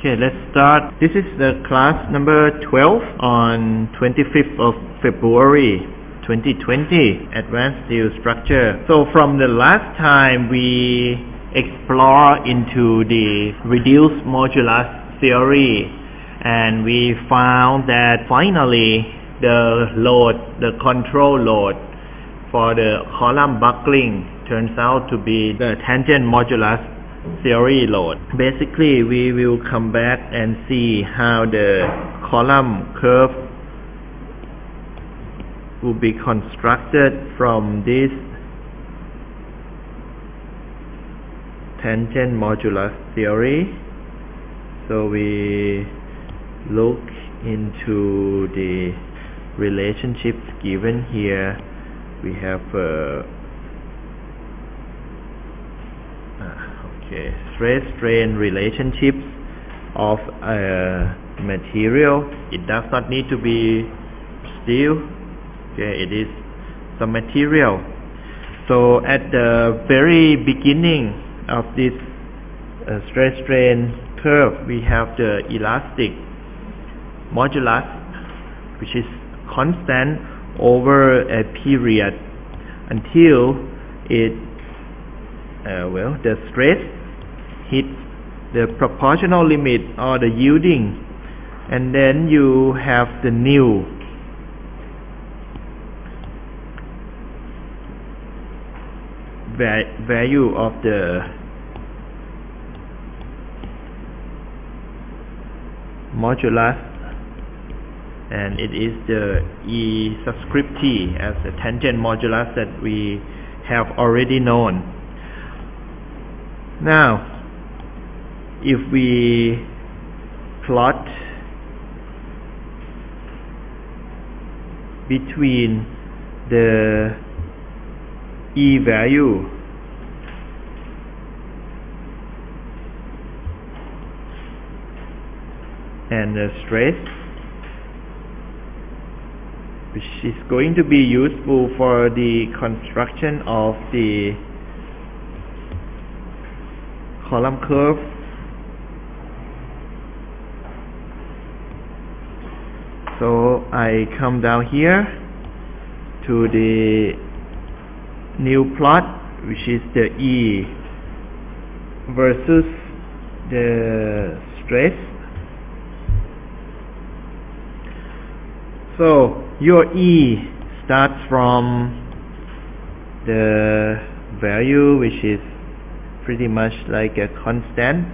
Okay, let's start. This is the class number 12 on 25th of February 2020, Advanced Steel Structure. So from the last time we explore into the reduced modulus theory and we found that finally the load, the control load for the column buckling turns out to be the tangent modulus theory load. Basically, we will come back and see how the column curve will be constructed from this tangent modulus theory. So we look into the relationships given here. We have uh, okay stress strain relationships of a material. It does not need to be steel. Okay it is some material. So at the very beginning of this uh, stress strain curve we have the elastic modulus which is constant over a period until it uh, well the stress hits the proportional limit or the yielding and then you have the new value of the modulus and it is the E subscript T as the tangent modulus that we have already known. Now, if we plot between the E value and the stress which is going to be useful for the construction of the column curve so I come down here to the new plot which is the E versus the stress. So your E starts from the value which is pretty much like a constant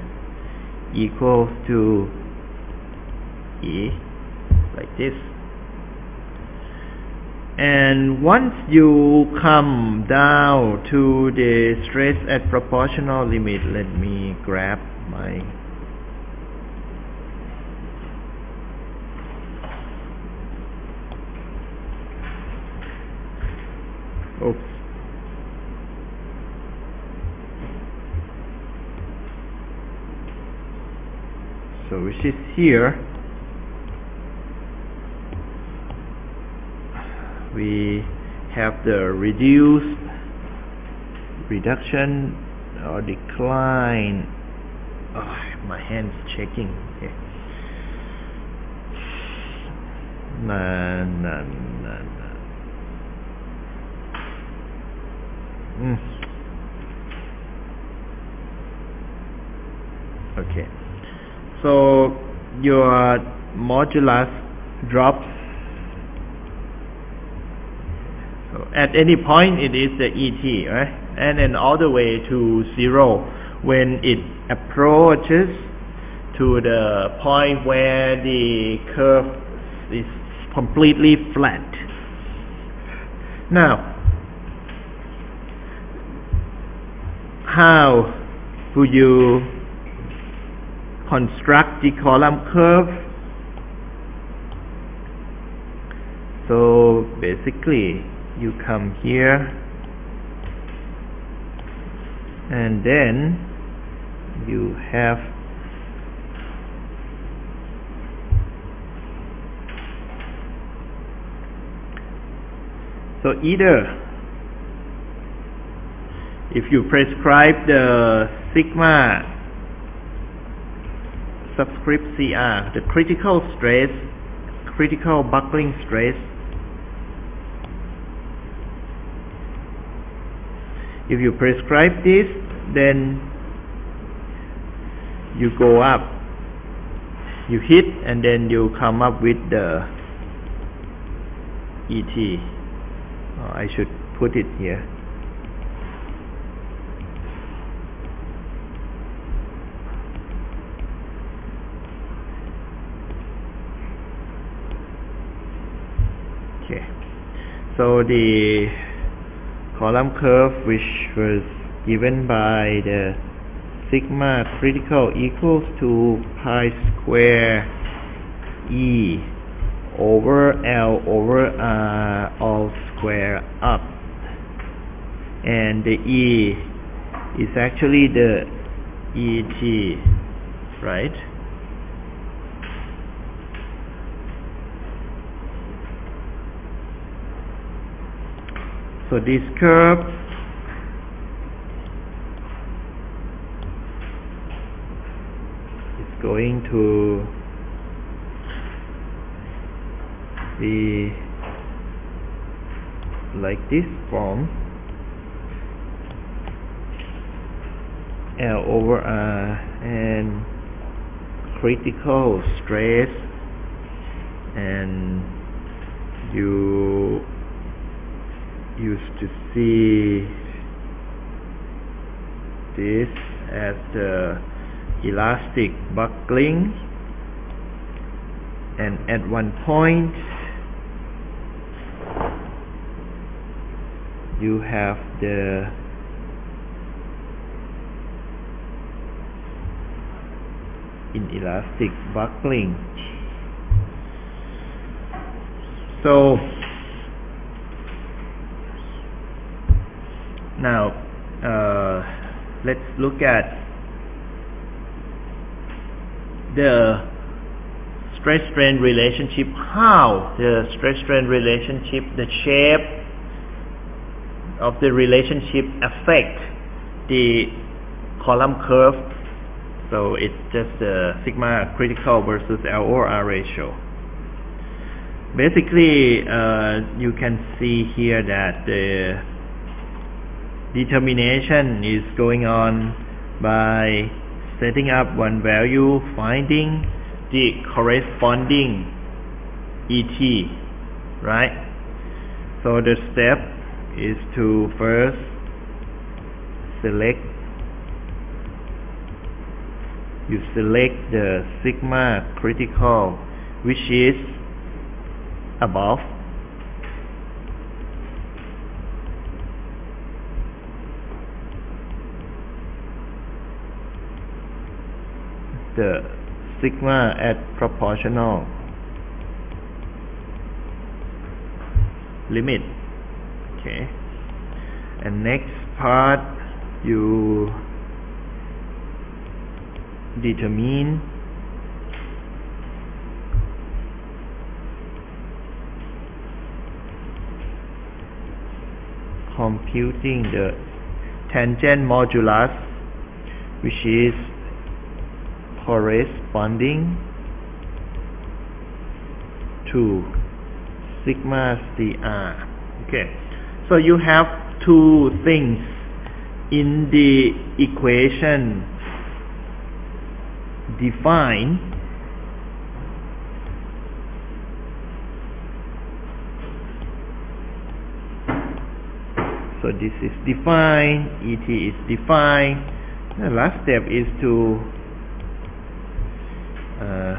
equals to E like this. And once you come down to the stress at proportional limit let me grab my oops. So which is here we have the reduced reduction or decline oh, my hands shaking okay. nah, nah, nah, nah. Mm. okay so your modulus drops so at any point it is the ET right? And then all the way to zero. When it approaches to the point where the curve is completely flat. Now how do you construct the column curve? So basically you come here and then you have so either if you prescribe the sigma subscript CR, uh, the critical stress, critical buckling stress. If you prescribe this, then you go up, you hit, and then you come up with the ET. Oh, I should put it here. Okay, so the column curve which was given by the sigma critical equals to pi square E over L over R all square up. And the E is actually the ET right so this curve is going to be like this form L over R and critical stress and you used to see this as the elastic buckling. And at one point you have the inelastic buckling. So now uh, let's look at the stress strain relationship how the stress strain relationship the shape of the relationship affect the column curve. So it's just the sigma critical versus LOR ratio. Basically uh, you can see here that the determination is going on by setting up one value finding the corresponding ET right? So the step is to first select you select the sigma critical which is above the sigma at proportional limit. Okay. And next part you determine computing the tangent modulus which is corresponding to sigma CR okay. So you have two things in the equation defined. So this is defined et is defined. The last step is to uh,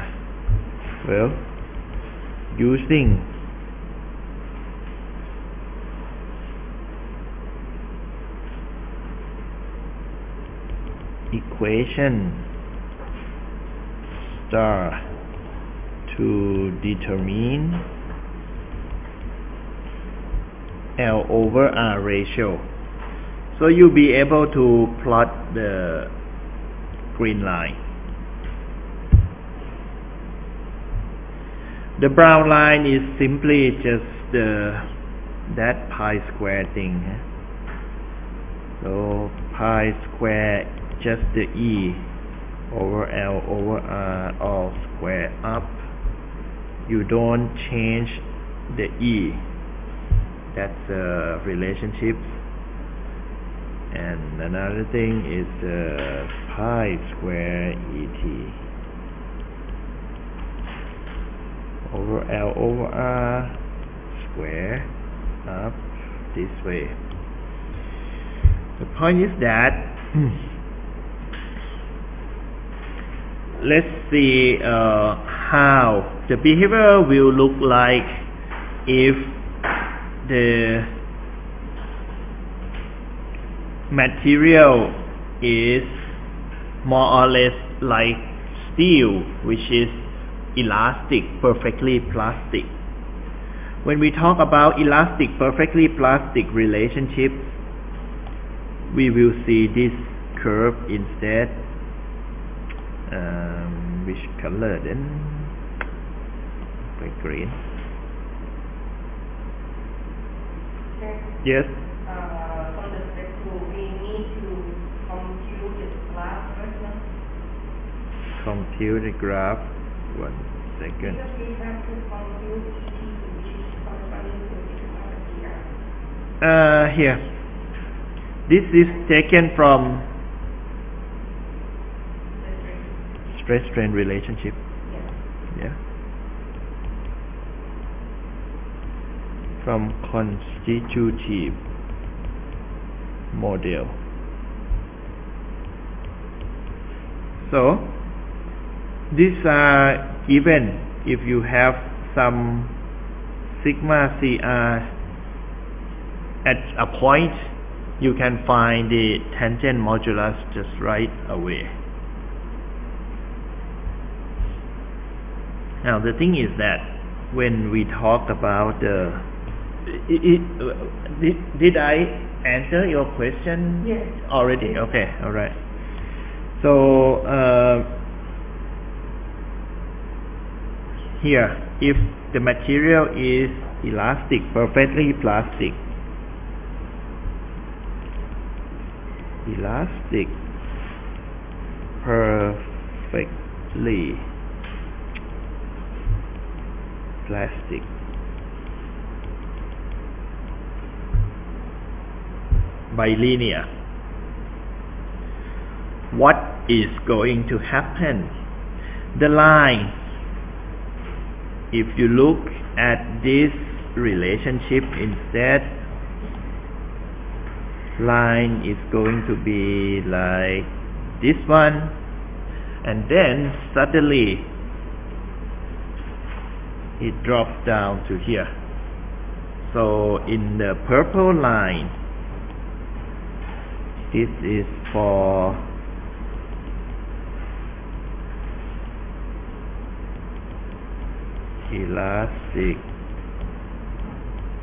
well using equation star to determine L over R ratio. So you'll be able to plot the green line. The brown line is simply just the that pi square thing. So pi square just the E over L over R all square up. You don't change the E. That's a relationship and another thing is uh, pi square ET over L over R square up this way. The point is that let's see uh, how the behavior will look like if the material is more or less like steel which is elastic perfectly plastic. When we talk about elastic perfectly plastic relationship we will see this curve instead. Um, which color then? By green. Yes? Compute the graph one second. Uh, here. This is taken from stress strain relationship. Yeah. From constitutive model. So these are given if you have some sigma CR at a point you can find the tangent modulus just right away Now the thing is that when we talk about the, it, it, uh, did, did I answer your question Yes. already? Okay, all right. So uh, here, if the material is elastic, perfectly plastic, elastic, perfectly plastic. Bilinear. What is going to happen? The line if you look at this relationship instead line is going to be like this one. And then suddenly it drops down to here. So in the purple line this is for elastic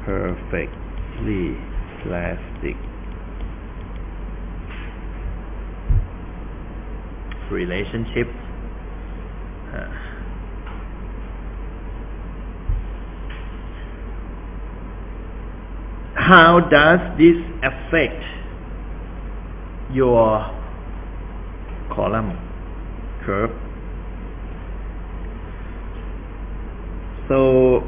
perfectly plastic relationship. Uh, how does this affect your column curve so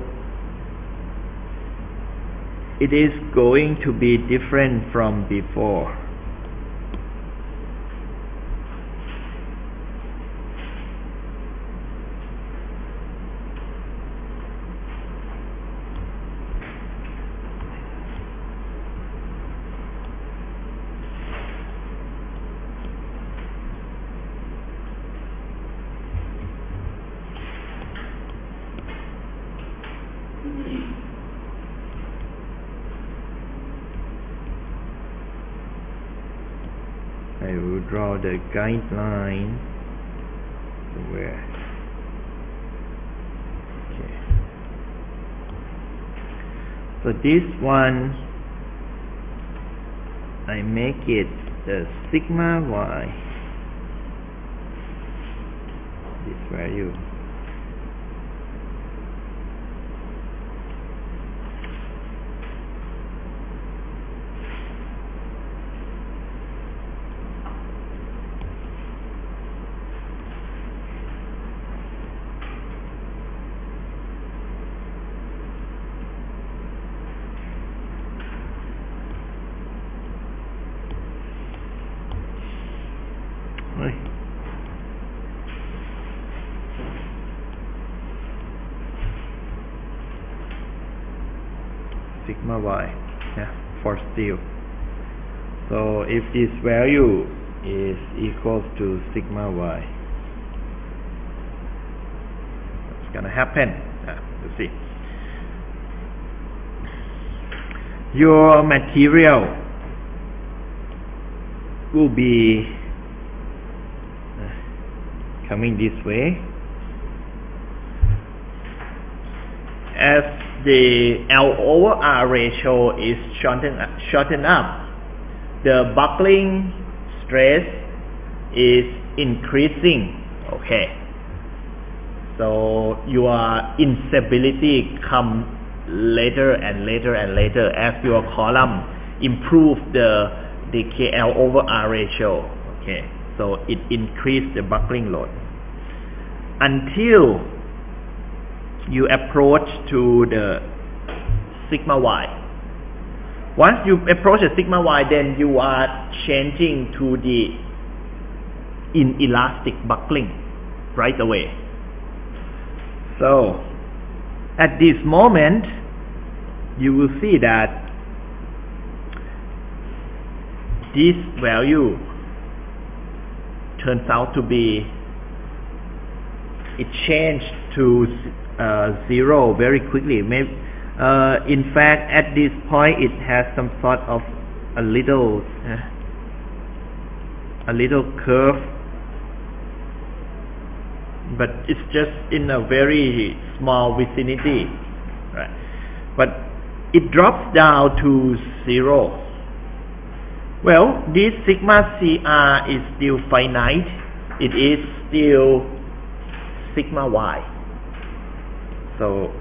it is going to be different from before I the guideline somewhere. Okay. So this one, I make it the sigma y. This value. Sigma y yeah, for steel. So if this value is equal to sigma y, what's gonna happen? Yeah, you see. Your material will be coming this way as the L over R ratio is shortened, shortened up, the buckling stress is increasing. Okay. So your instability come later and later and later as your column improve the the KL over R ratio. Okay. So it increase the buckling load until you approach to the sigma y. Once you approach the sigma y, then you are changing to the inelastic buckling right away. So, at this moment, you will see that this value turns out to be it changed to uh, zero very quickly. Maybe, uh, in fact, at this point, it has some sort of a little, uh, a little curve, but it's just in a very small vicinity, right? But it drops down to zero. Well, this sigma CR is still finite. It is still sigma y. So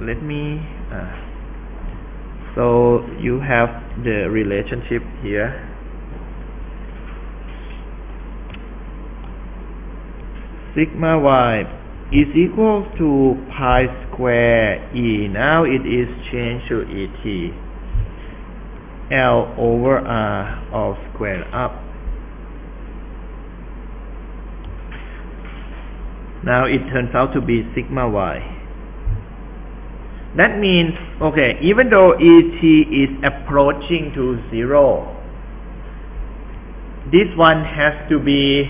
let me uh, so you have the relationship here. Sigma y is equal to pi square e. Now it is changed to et l over r all squared up Now it turns out to be sigma y. That means, okay, even though ET is approaching to zero, this one has to be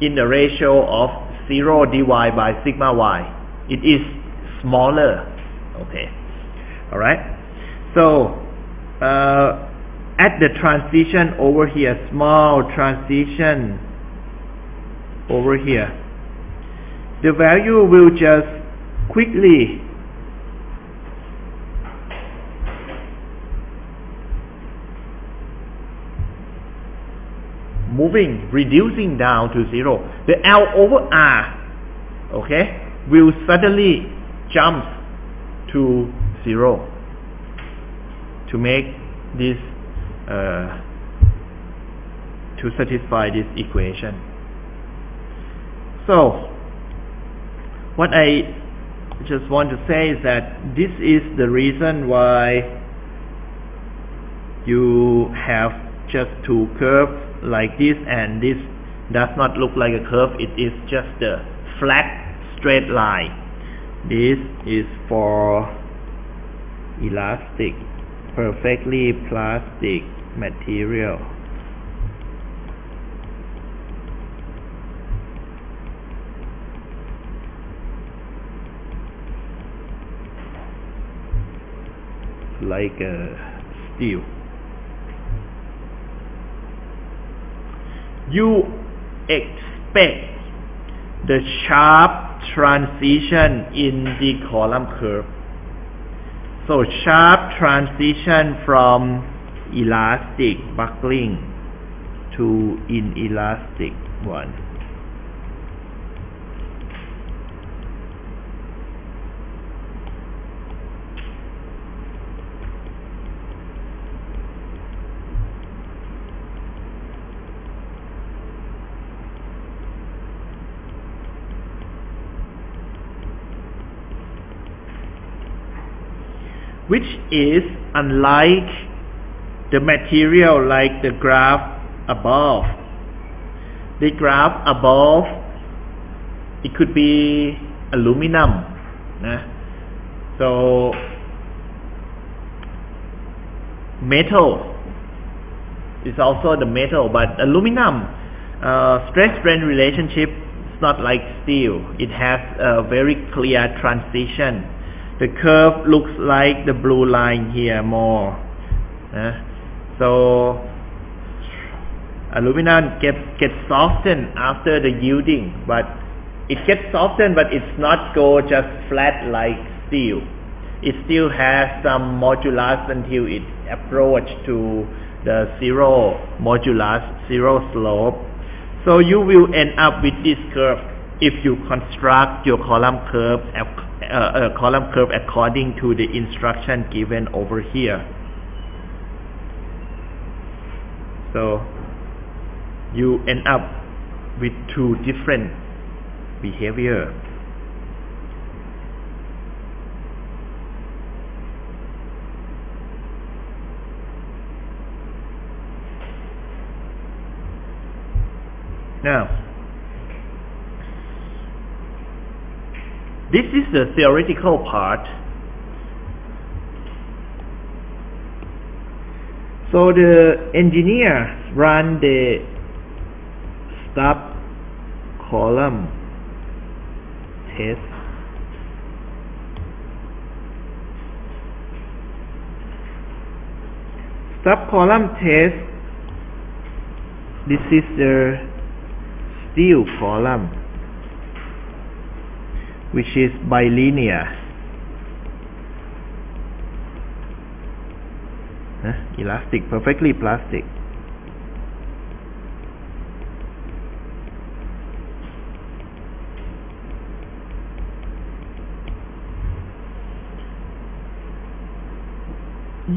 in the ratio of 0 dy by sigma y. It is smaller. Okay. Alright. So, uh, at the transition over here, small transition over here. The value will just quickly moving, reducing down to zero. The L over R, okay, will suddenly jump to zero to make this, uh, to satisfy this equation. So, what I just want to say is that this is the reason why you have just two curves like this and this does not look like a curve it is just a flat straight line this is for elastic perfectly plastic material like uh, steel. You expect the sharp transition in the column curve. So sharp transition from elastic buckling to inelastic one. which is unlike the material like the graph above. The graph above it could be aluminum นะ so metal is also the metal but aluminum uh, stress strain relationship is not like steel. It has a very clear transition the curve looks like the blue line here more. นะ so aluminum get gets softened after the yielding but it gets softened but it's not go just flat like steel. It still has some modulus until it approach to the zero modulus zero slope. So you will end up with this curve if you construct your column curve uh, column curve according to the instruction given over here. So you end up with two different behavior. Now this is the theoretical part. So the engineer run the stub column test. Stub column test. This is the steel column which is bilinear huh? elastic perfectly plastic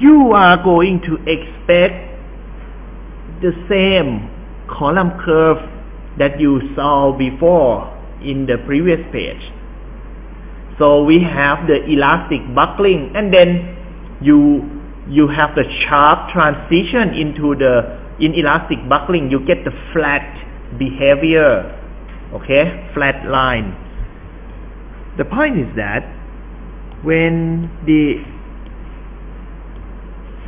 you are going to expect the same column curve that you saw before in the previous page. So we have the elastic buckling and then you you have the sharp transition into the in elastic buckling you get the flat behavior okay flat line the point is that when the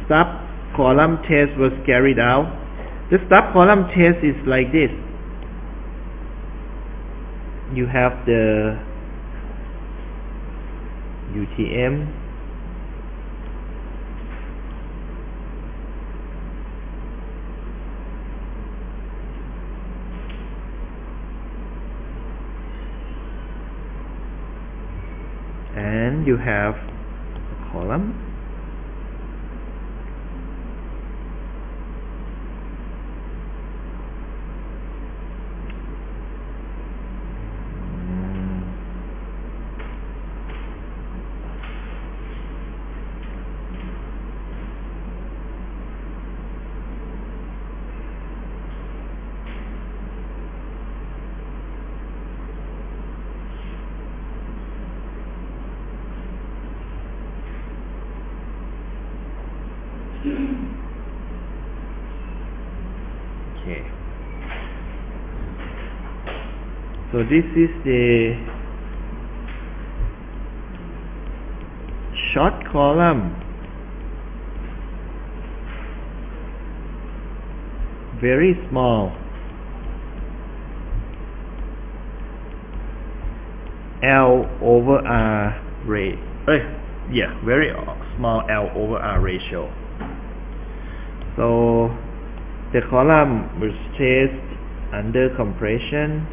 stub column test was carried out. The stub column test is like this. You have the UTM and you have a column okay so this is the short column. Very small. L over R rate uh, yeah very small L over R ratio. So the column was placed under compression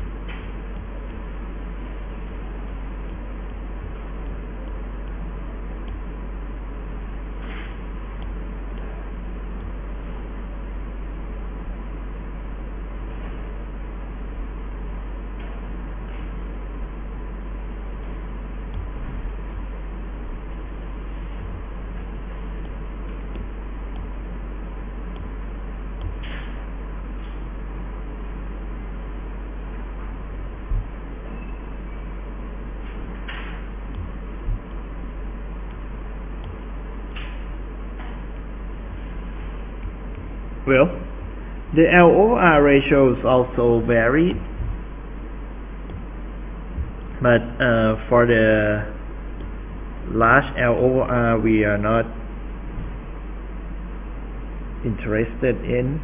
well The LOR ratios also vary, but uh, for the large LOR we are not interested in.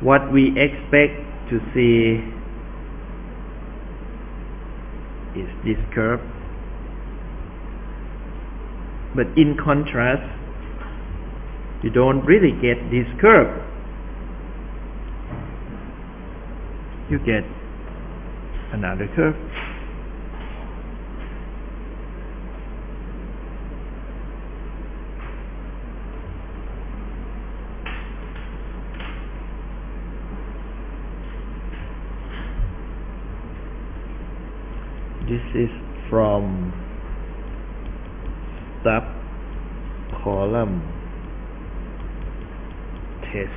What we expect to see is this curve but in contrast you don't really get this curve. You get another curve. This is from stub column test.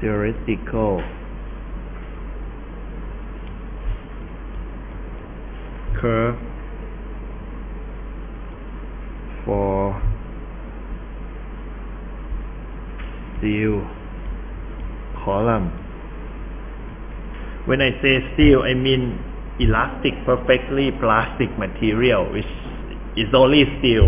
Theoretical. Curve for steel column when I say steel I mean elastic perfectly plastic material which is only steel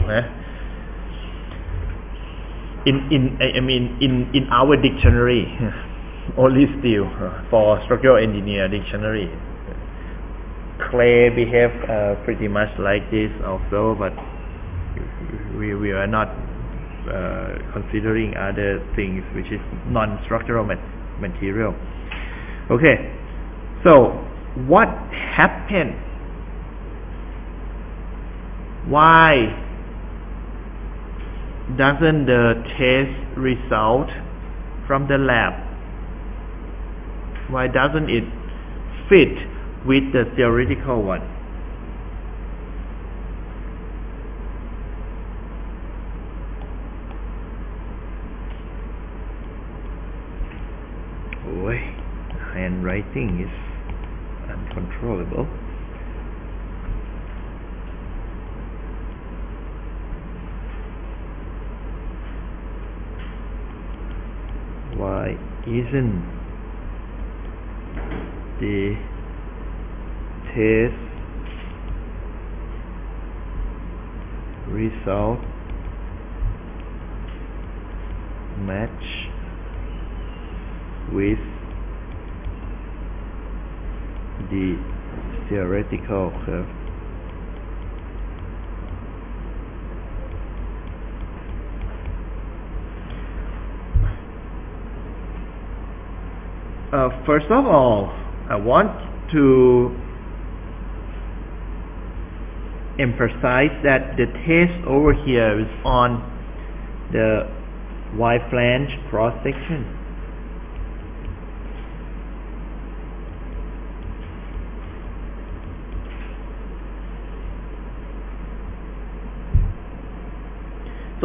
in in I mean in in our dictionary only steel for structural engineer dictionary. Clay behave uh, pretty much like this also but we we are not uh, considering other things which is non-structural mat material. Okay so what happened? Why doesn't the test result from the lab? Why doesn't it fit with the theoretical one? Handwriting is uncontrollable why isn't the test result match with the theoretical curve uh, first of all I want to emphasize that the test over here is on the wide flange cross section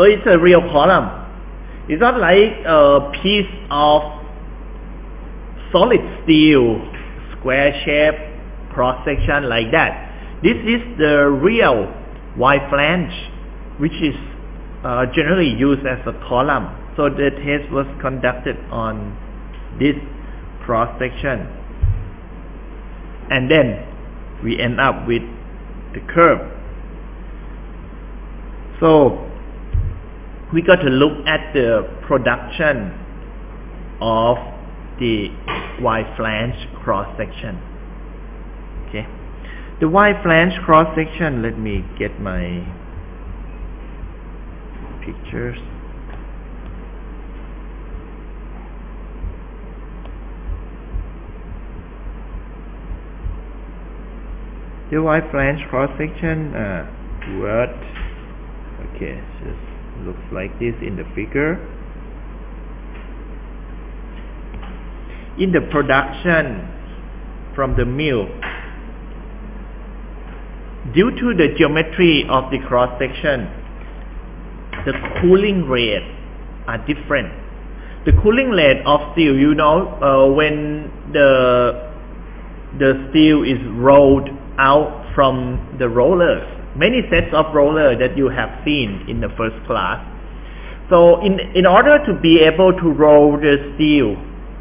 so it's a real column. It's not like a piece of solid steel square shape cross section like that. This is the real wide flange which is uh, generally used as a column. So the test was conducted on this cross section. And then we end up with the curve. So we got to look at the production of the wide flange cross section. Okay. The wide flange cross section let me get my pictures. The wide flange cross section uh, what? Okay just looks like this in the figure. In the production from the mill due to the geometry of the cross section the cooling rate are different. The cooling rate of steel, you know, uh, when the the steel is rolled out from the rollers, many sets of roller that you have seen in the first class. So in in order to be able to roll the steel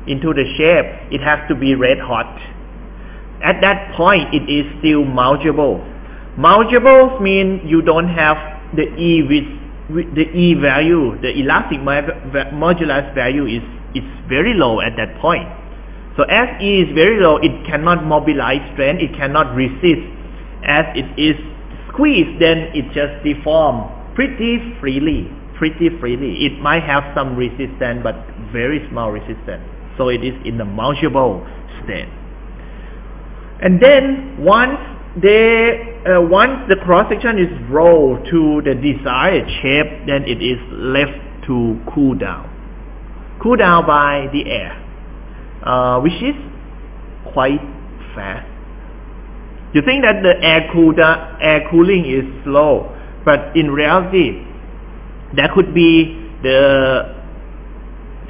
into the shape, it has to be red hot. At that point, it is still mountable. Mountables means you don't have the E with, with the E value, the elastic modulus value is is very low at that point. So as E is very low, it cannot mobilize strength, it cannot resist. As it is squeezed, then it just deforms pretty freely, pretty freely. It might have some resistance, but very small resistance. So it is in the mountable state. And then once they uh, once the cross section is rolled to the desired shape, then it is left to cool down. Cool down by the air, uh, which is quite fast. You think that the air cool air cooling is slow, but in reality, that could be the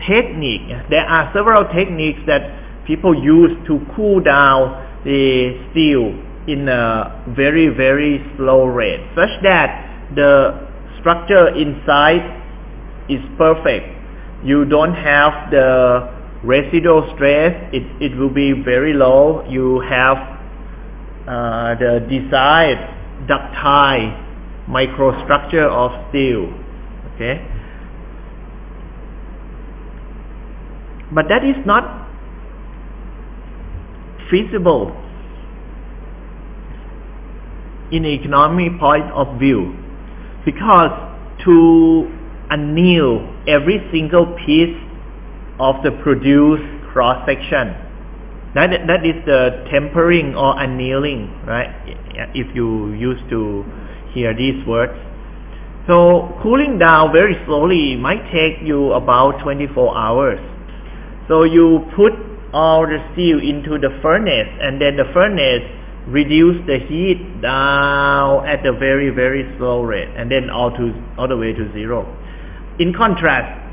technique. There are several techniques that people use to cool down the steel in a very very slow rate such that the structure inside is perfect. You don't have the residual stress. It, it will be very low. You have uh, the desired ductile microstructure of steel okay? But that is not feasible in an economic point of view because to anneal every single piece of the produced cross section that that is the tempering or annealing right? If you used to hear these words. So cooling down very slowly might take you about 24 hours. So you put all the steel into the furnace and then the furnace reduce the heat down at a very very slow rate and then all to all the way to zero. In contrast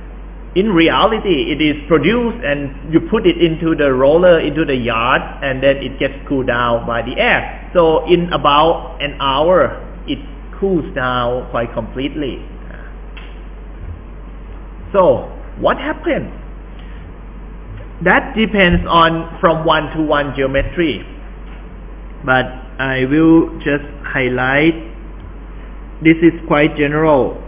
in reality it is produced and you put it into the roller into the yard and then it gets cooled down by the air. So in about an hour it cools down quite completely. So what happens? that depends on from one to one geometry. But I will just highlight this is quite general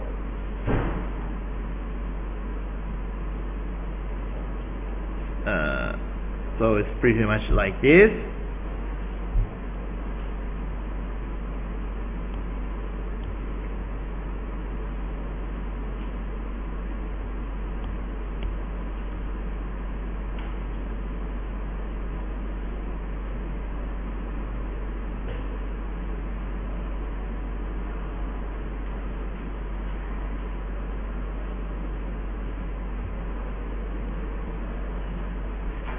uh, so it's pretty much like this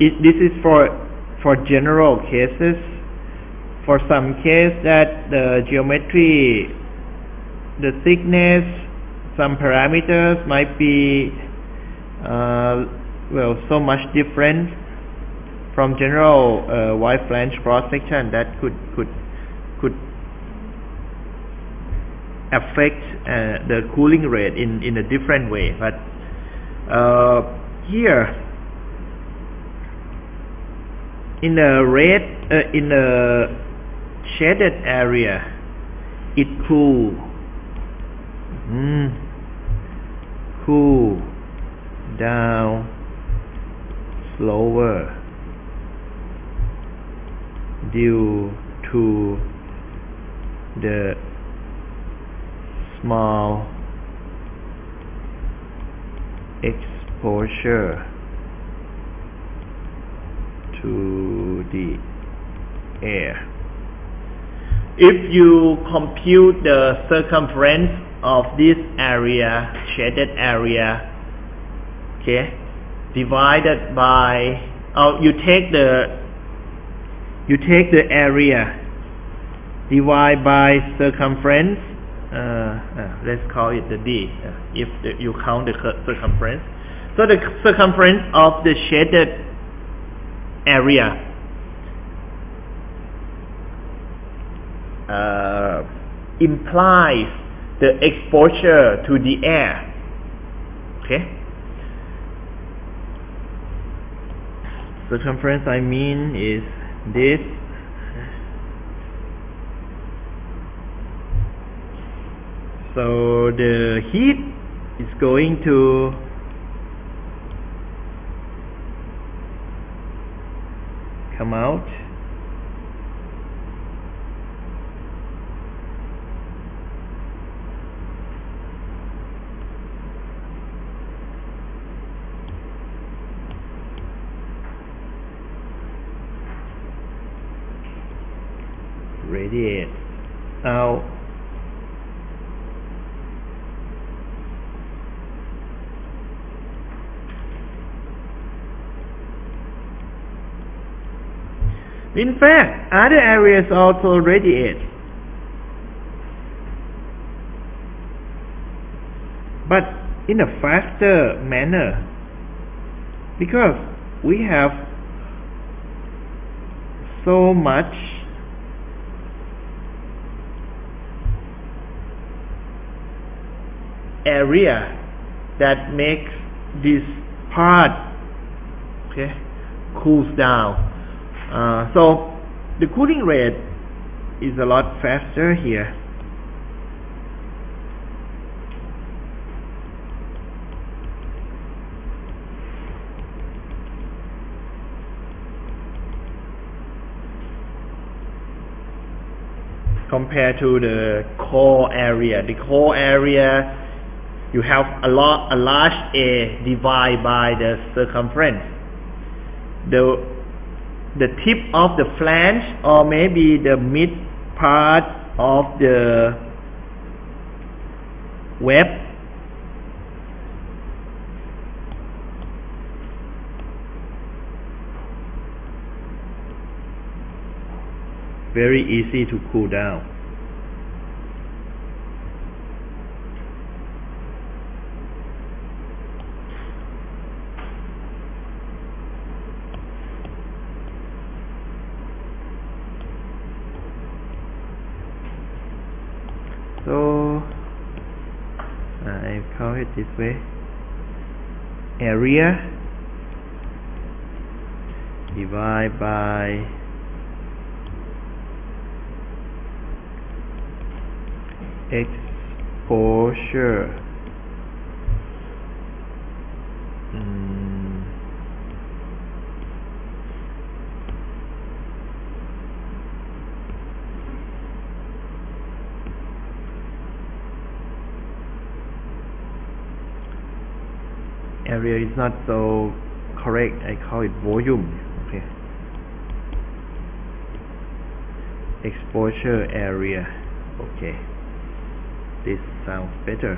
it, this is for for general cases. For some case that the geometry the thickness some parameters might be uh, well so much different from general uh, wide flange cross section that could could could affect uh, the cooling rate in in a different way. But uh, here in the red uh, in the shaded area it cool. Mm, cool down slower due to the small exposure to the air. If you compute the circumference of this area, shaded area, okay, divided by, oh, you take the, you take the area, divide by circumference, uh, uh, let's call it the d, uh, if the, you count the circumference, So the circumference of the shaded area uh, implies the exposure to the air. Okay? Circumference I mean is this so the heat is going to come out. Radiate. Out In fact, other areas also radiate. But in a faster manner. Because we have so much area that makes this part okay cools down uh, so the cooling rate is a lot faster here compared to the core area. The core area you have a lot a large A divided by the circumference. The the tip of the flange or maybe the mid part of the web very easy to cool down. So I call it this way area divide by exposure mm. Area is not so correct I call it volume okay. Exposure area okay. This sounds better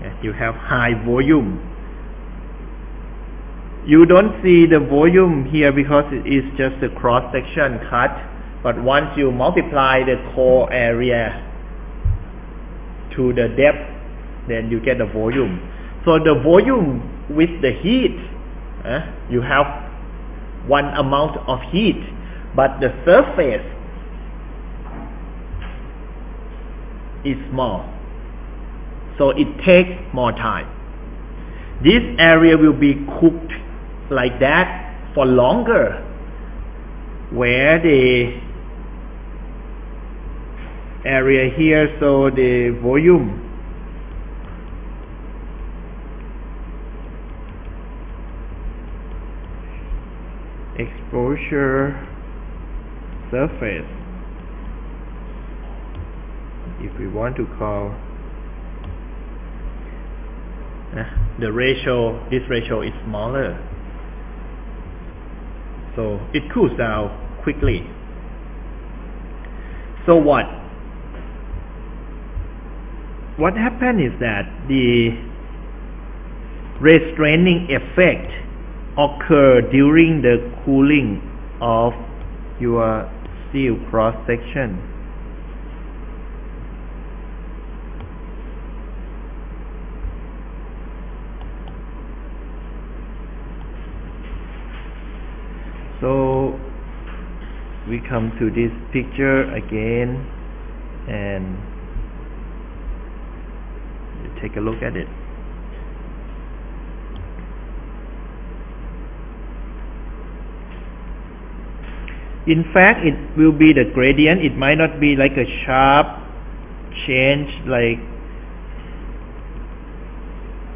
Yeah, you have high volume. You don't see the volume here because it is just a cross section cut but once you multiply the core area to the depth then you get the volume. So the volume with the heat uh, you have one amount of heat but the surface is small so it takes more time. This area will be cooked like that for longer where the area here so the volume exposure surface if we want to call Uh, the ratio this ratio is smaller. So it cools down quickly. So what? What happened is that the restraining effect occur during the cooling of your steel cross section. So we come to this picture again and take a look at it. In fact, it will be the gradient. It might not be like a sharp change like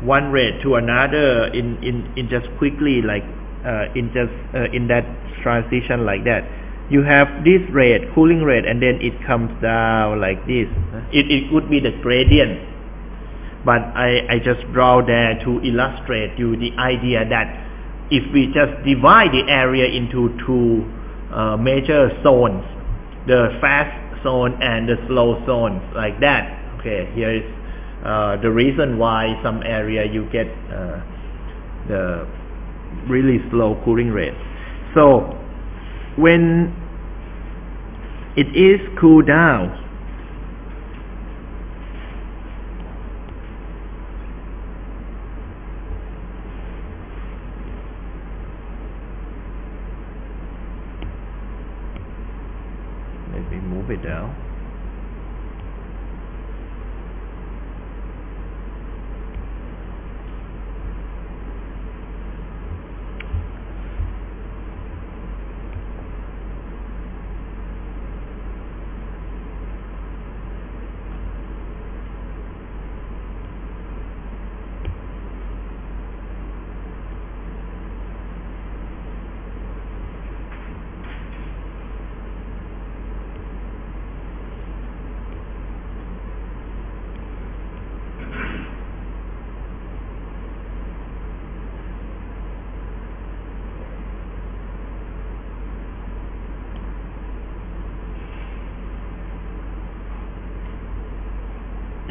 one rate to another in, in, in just quickly like uh, in just uh, in that transition like that. You have this rate, cooling rate, and then it comes down like this. It, it would be the gradient. But I, I just draw there to illustrate you the idea that if we just divide the area into two uh, major zones, the fast zone and the slow zone, like that. Okay, here is uh, the reason why some area you get uh, the really slow cooling rate. So when it is cooled down, maybe move it down.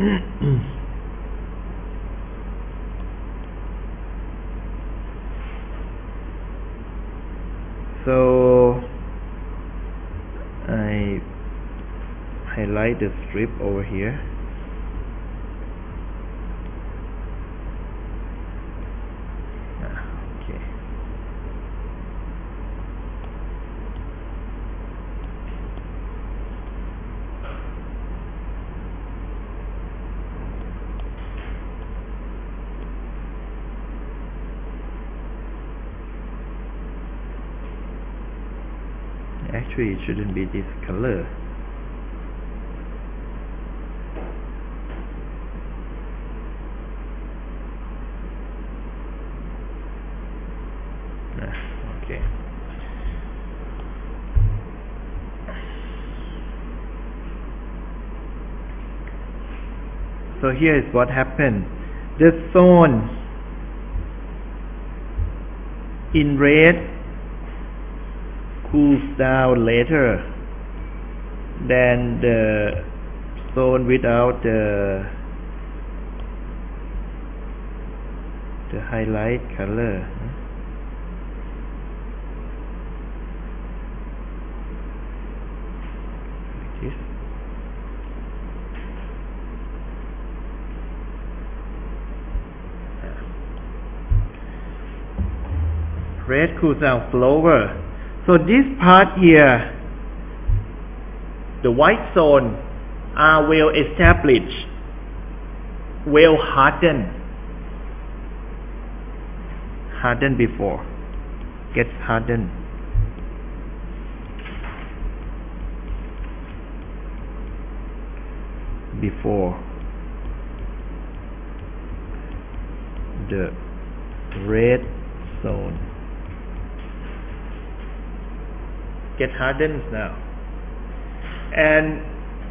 so I highlight the strip over here Ah, okay it shouldn't be this color. Ah, okay. So here is what happened. The zone in red cools down later than the zone without the the highlight color. Red cools down slower so this part here, the white zone are well established, well hardened, hardened before, gets hardened. Before the red zone get hardened now. And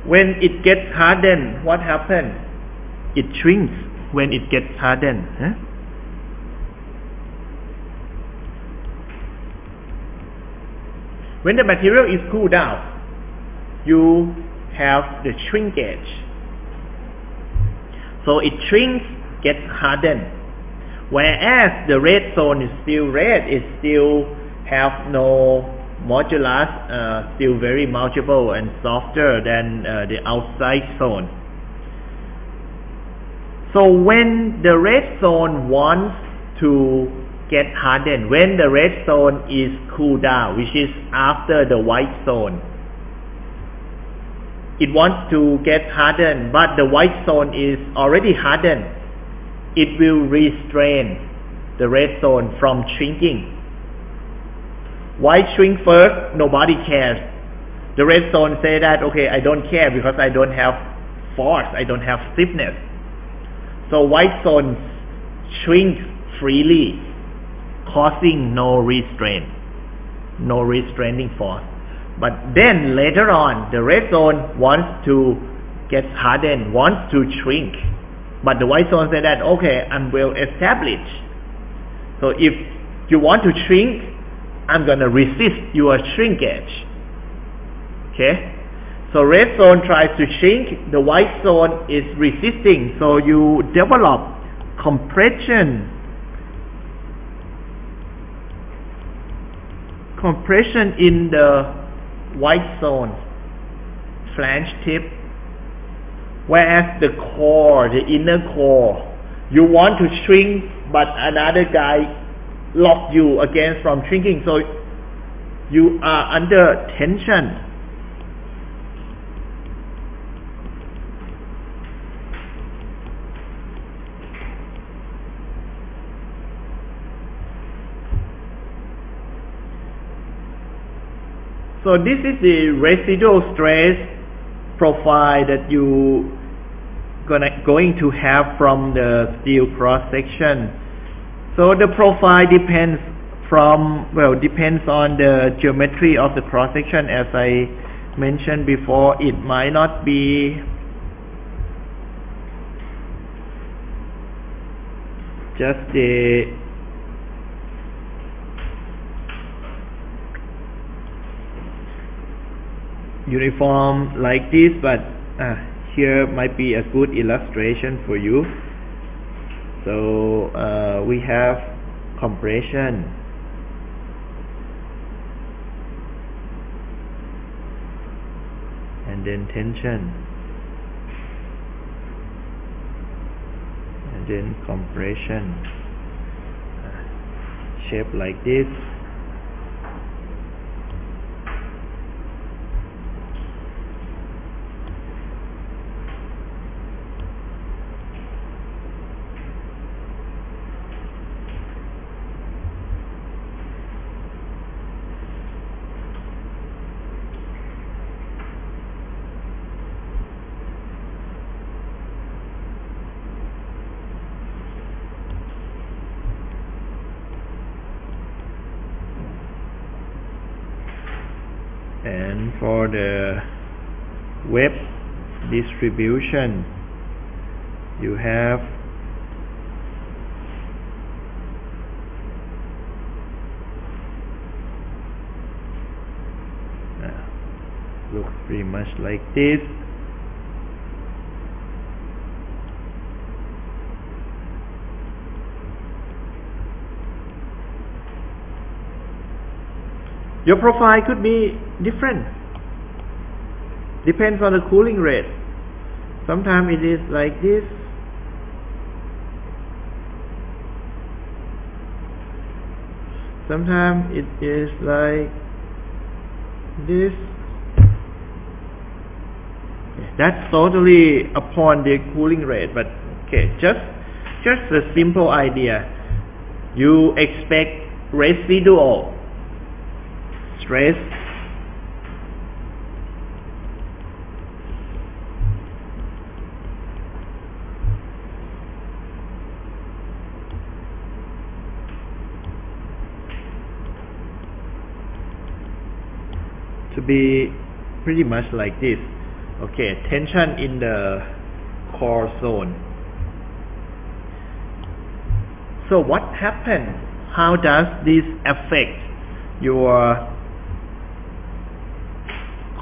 when it gets hardened, what happens? It shrinks when it gets hardened. Huh? When the material is cooled down, you have the shrinkage. So it shrinks, gets hardened. Whereas the red zone is still red, it still have no modulus, uh, still very malleable and softer than uh, the outside zone. So when the red zone wants to get hardened, when the red zone is cooled down, which is after the white zone, it wants to get hardened, but the white zone is already hardened. It will restrain the red zone from shrinking. White shrink first, nobody cares. The red zone say that, okay, I don't care because I don't have force, I don't have stiffness. So white zone shrinks freely, causing no restraint, no restraining force. But then later on, the red zone wants to get hardened, wants to shrink. But the white zone said that, okay, I'm well established. So if you want to shrink, I'm going to resist your shrinkage. Okay? So red zone tries to shrink, the white zone is resisting. So you develop compression. Compression in the white zone, flange tip, whereas the core, the inner core, you want to shrink, but another guy lock you against from shrinking, so you are under tension. So this is the residual stress profile that you gonna going to have from the steel cross section. So the profile depends from well depends on the geometry of the cross section as I mentioned before it might not be just the uniform like this but uh, here might be a good illustration for you so uh, we have compression. And then tension. And then compression. Shape like this and for the web distribution you have uh, looks pretty much like this Your profile could be different. Depends on the cooling rate. Sometimes it is like this. Sometimes it is like this. That's totally upon the cooling rate, but okay, just just a simple idea. You expect residual stress to be pretty much like this. Okay tension in the core zone. So what happened? How does this affect your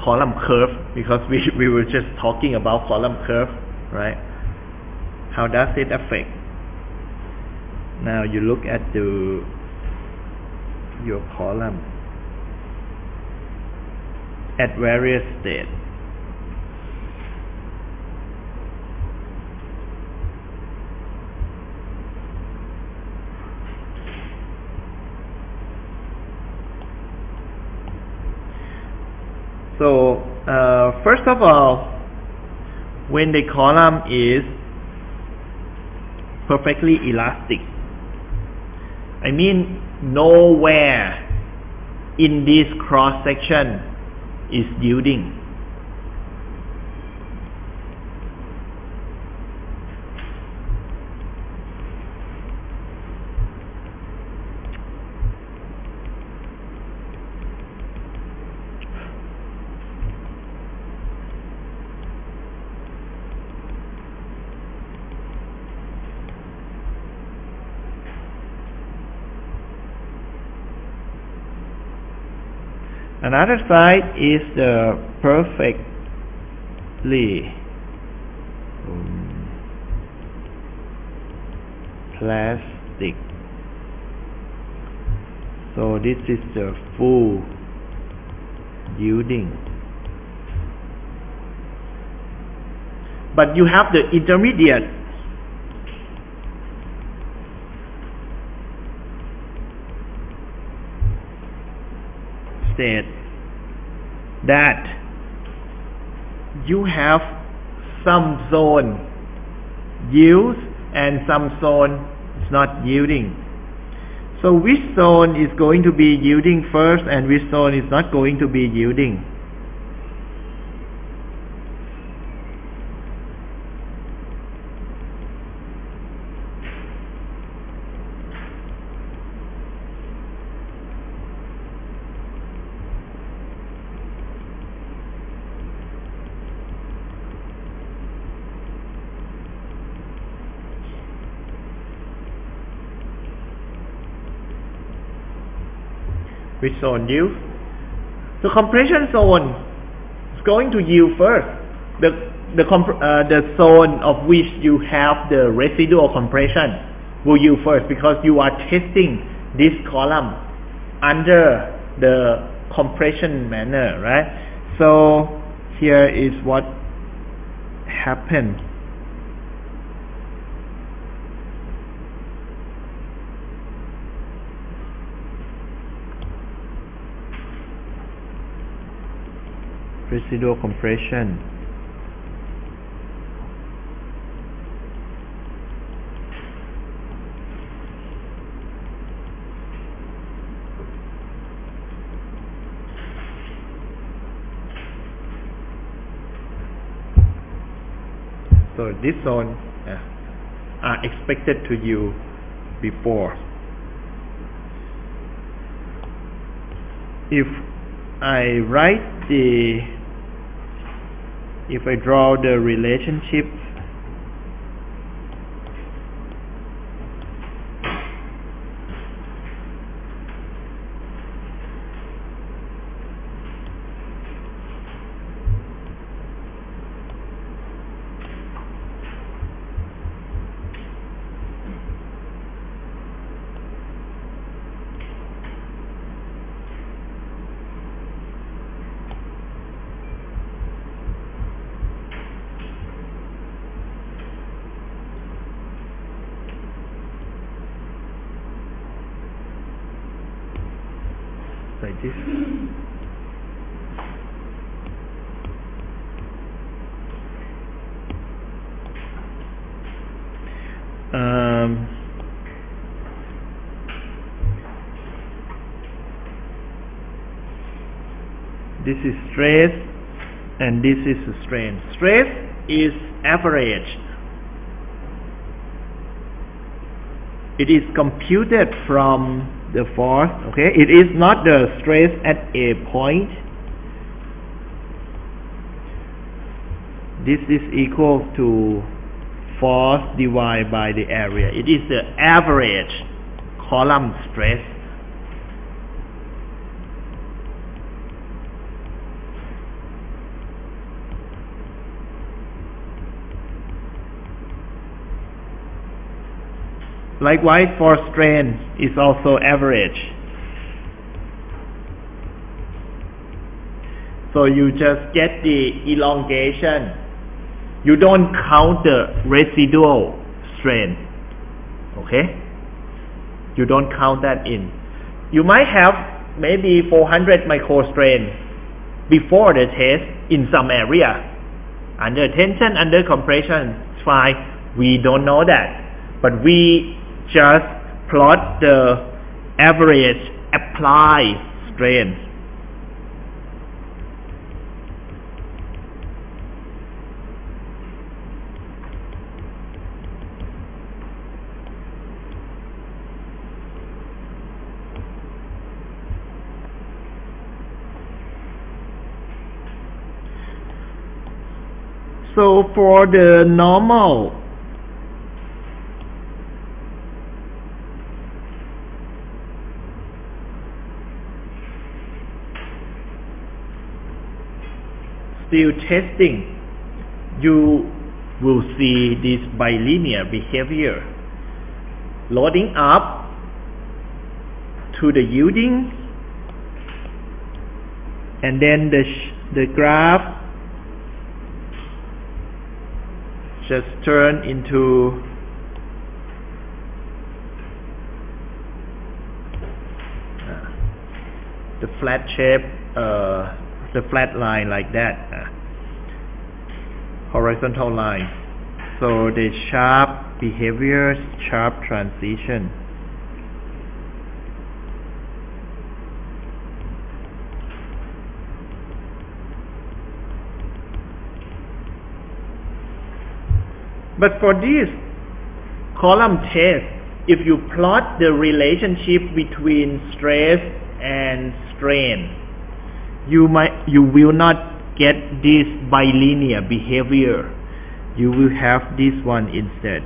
column curve? Because we, we were just talking about column curve, right? How does it affect? Now you look at the your column at various states. So, uh, first of all, when the column is perfectly elastic, I mean nowhere in this cross section is yielding. Another side is the perfectly um, plastic. So this is the full yielding. But you have the intermediate state that you have some zone yields and some zone is not yielding. So which zone is going to be yielding first and which zone is not going to be yielding? Which zone yield? The compression zone is going to yield first. The the uh, the zone of which you have the residual compression will yield first because you are testing this column under the compression manner, right? So here is what happened residual compression. So this zone uh, are expected to you before. If I write the if I draw the relationship like this um, this is stress and this is strain. Stress is average. It is computed from the force okay? It is not the stress at a point. This is equal to force divided by the area. It is the average column stress Likewise for strain is also average. So you just get the elongation. You don't count the residual strain. Okay? You don't count that in. You might have maybe 400 microstrain before the test in some area. Under tension, under compression, it's fine. We don't know that. But we just plot the average applied strain. So for the normal steel testing, you will see this bilinear behavior. Loading up to the yielding and then the, the graph just turn into uh, the flat shape, uh, the flat line like that, uh, horizontal line. So the sharp behavior, sharp transition. But for this column test, if you plot the relationship between stress and strain, you might you will not get this bilinear behavior. You will have this one instead.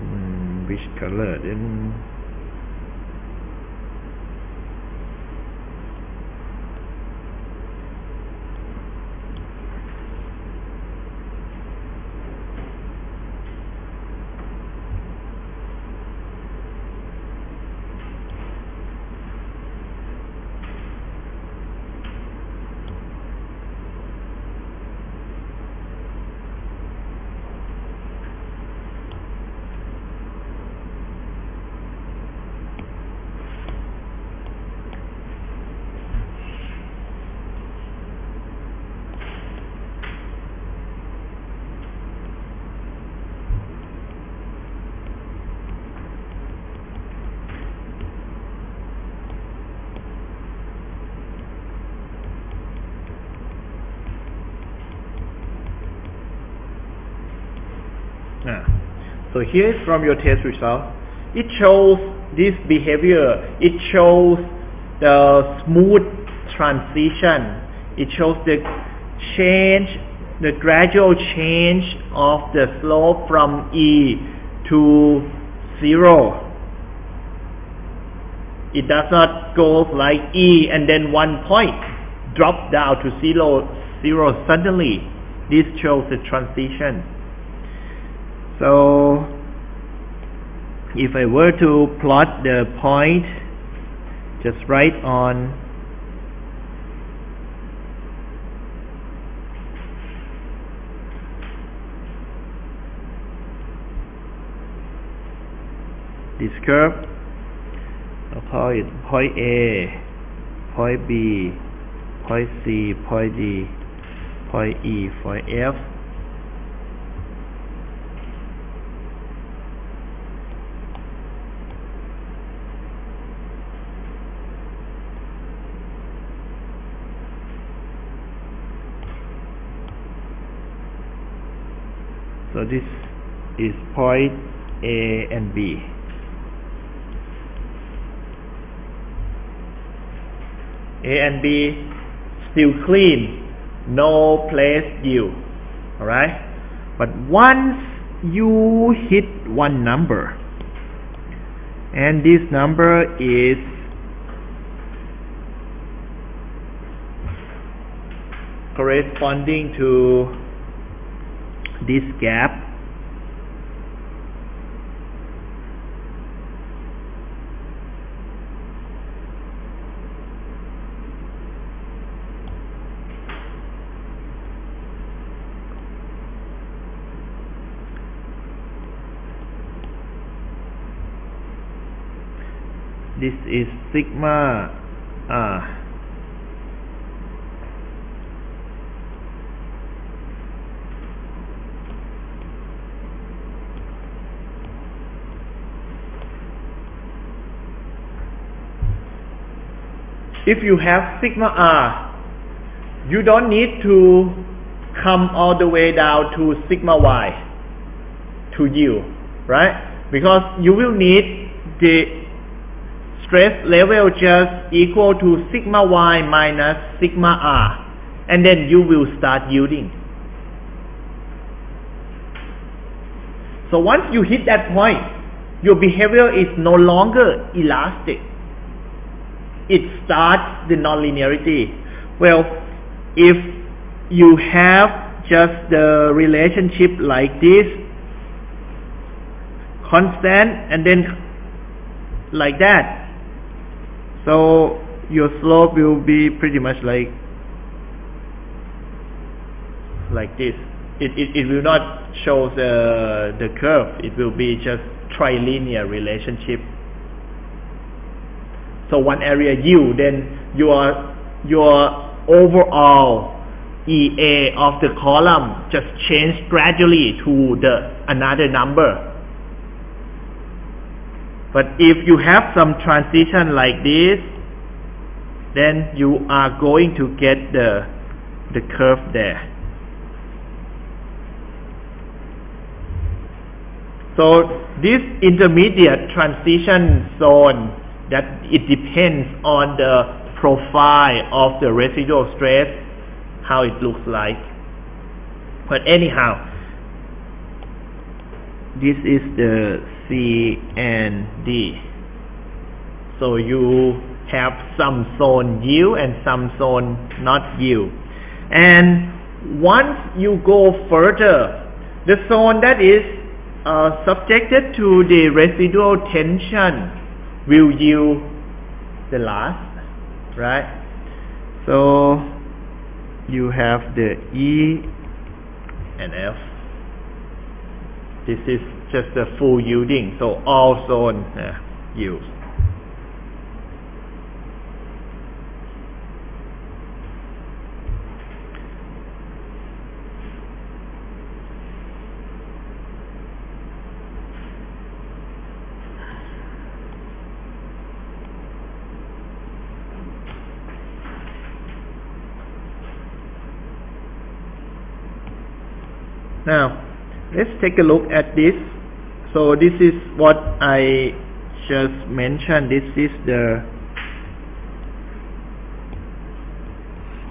Hmm, which color then? So here from your test result. It shows this behavior. It shows the smooth transition. It shows the change, the gradual change of the slope from E to zero. It does not go like E and then one point drop down to zero, zero suddenly. This shows the transition. So if I were to plot the point just right on this curve I'll call it point A point B point C point D point E point F So this is point A and B. A and B still clean, no place yield. Alright? But once you hit one number, and this number is corresponding to this gap. This is sigma r if you have sigma r, you don't need to come all the way down to sigma y to yield, right? Because you will need the stress level just equal to sigma y minus sigma r, and then you will start yielding. So once you hit that point, your behavior is no longer elastic it starts the nonlinearity. Well, if you have just the relationship like this, constant and then like that, so your slope will be pretty much like like this. It, it, it will not show the, the curve, it will be just trilinear relationship so one area U, then your your overall EA of the column just change gradually to the another number. But if you have some transition like this, then you are going to get the the curve there. So this intermediate transition zone that it depends on the profile of the residual stress, how it looks like. But anyhow, this is the C and D. So you have some zone yield and some zone not yield. And once you go further, the zone that is uh, subjected to the residual tension will yield the last, right? So you have the E and F. This is just the full yielding, so all zone uh, yields. Now, let's take a look at this. So this is what I just mentioned. This is the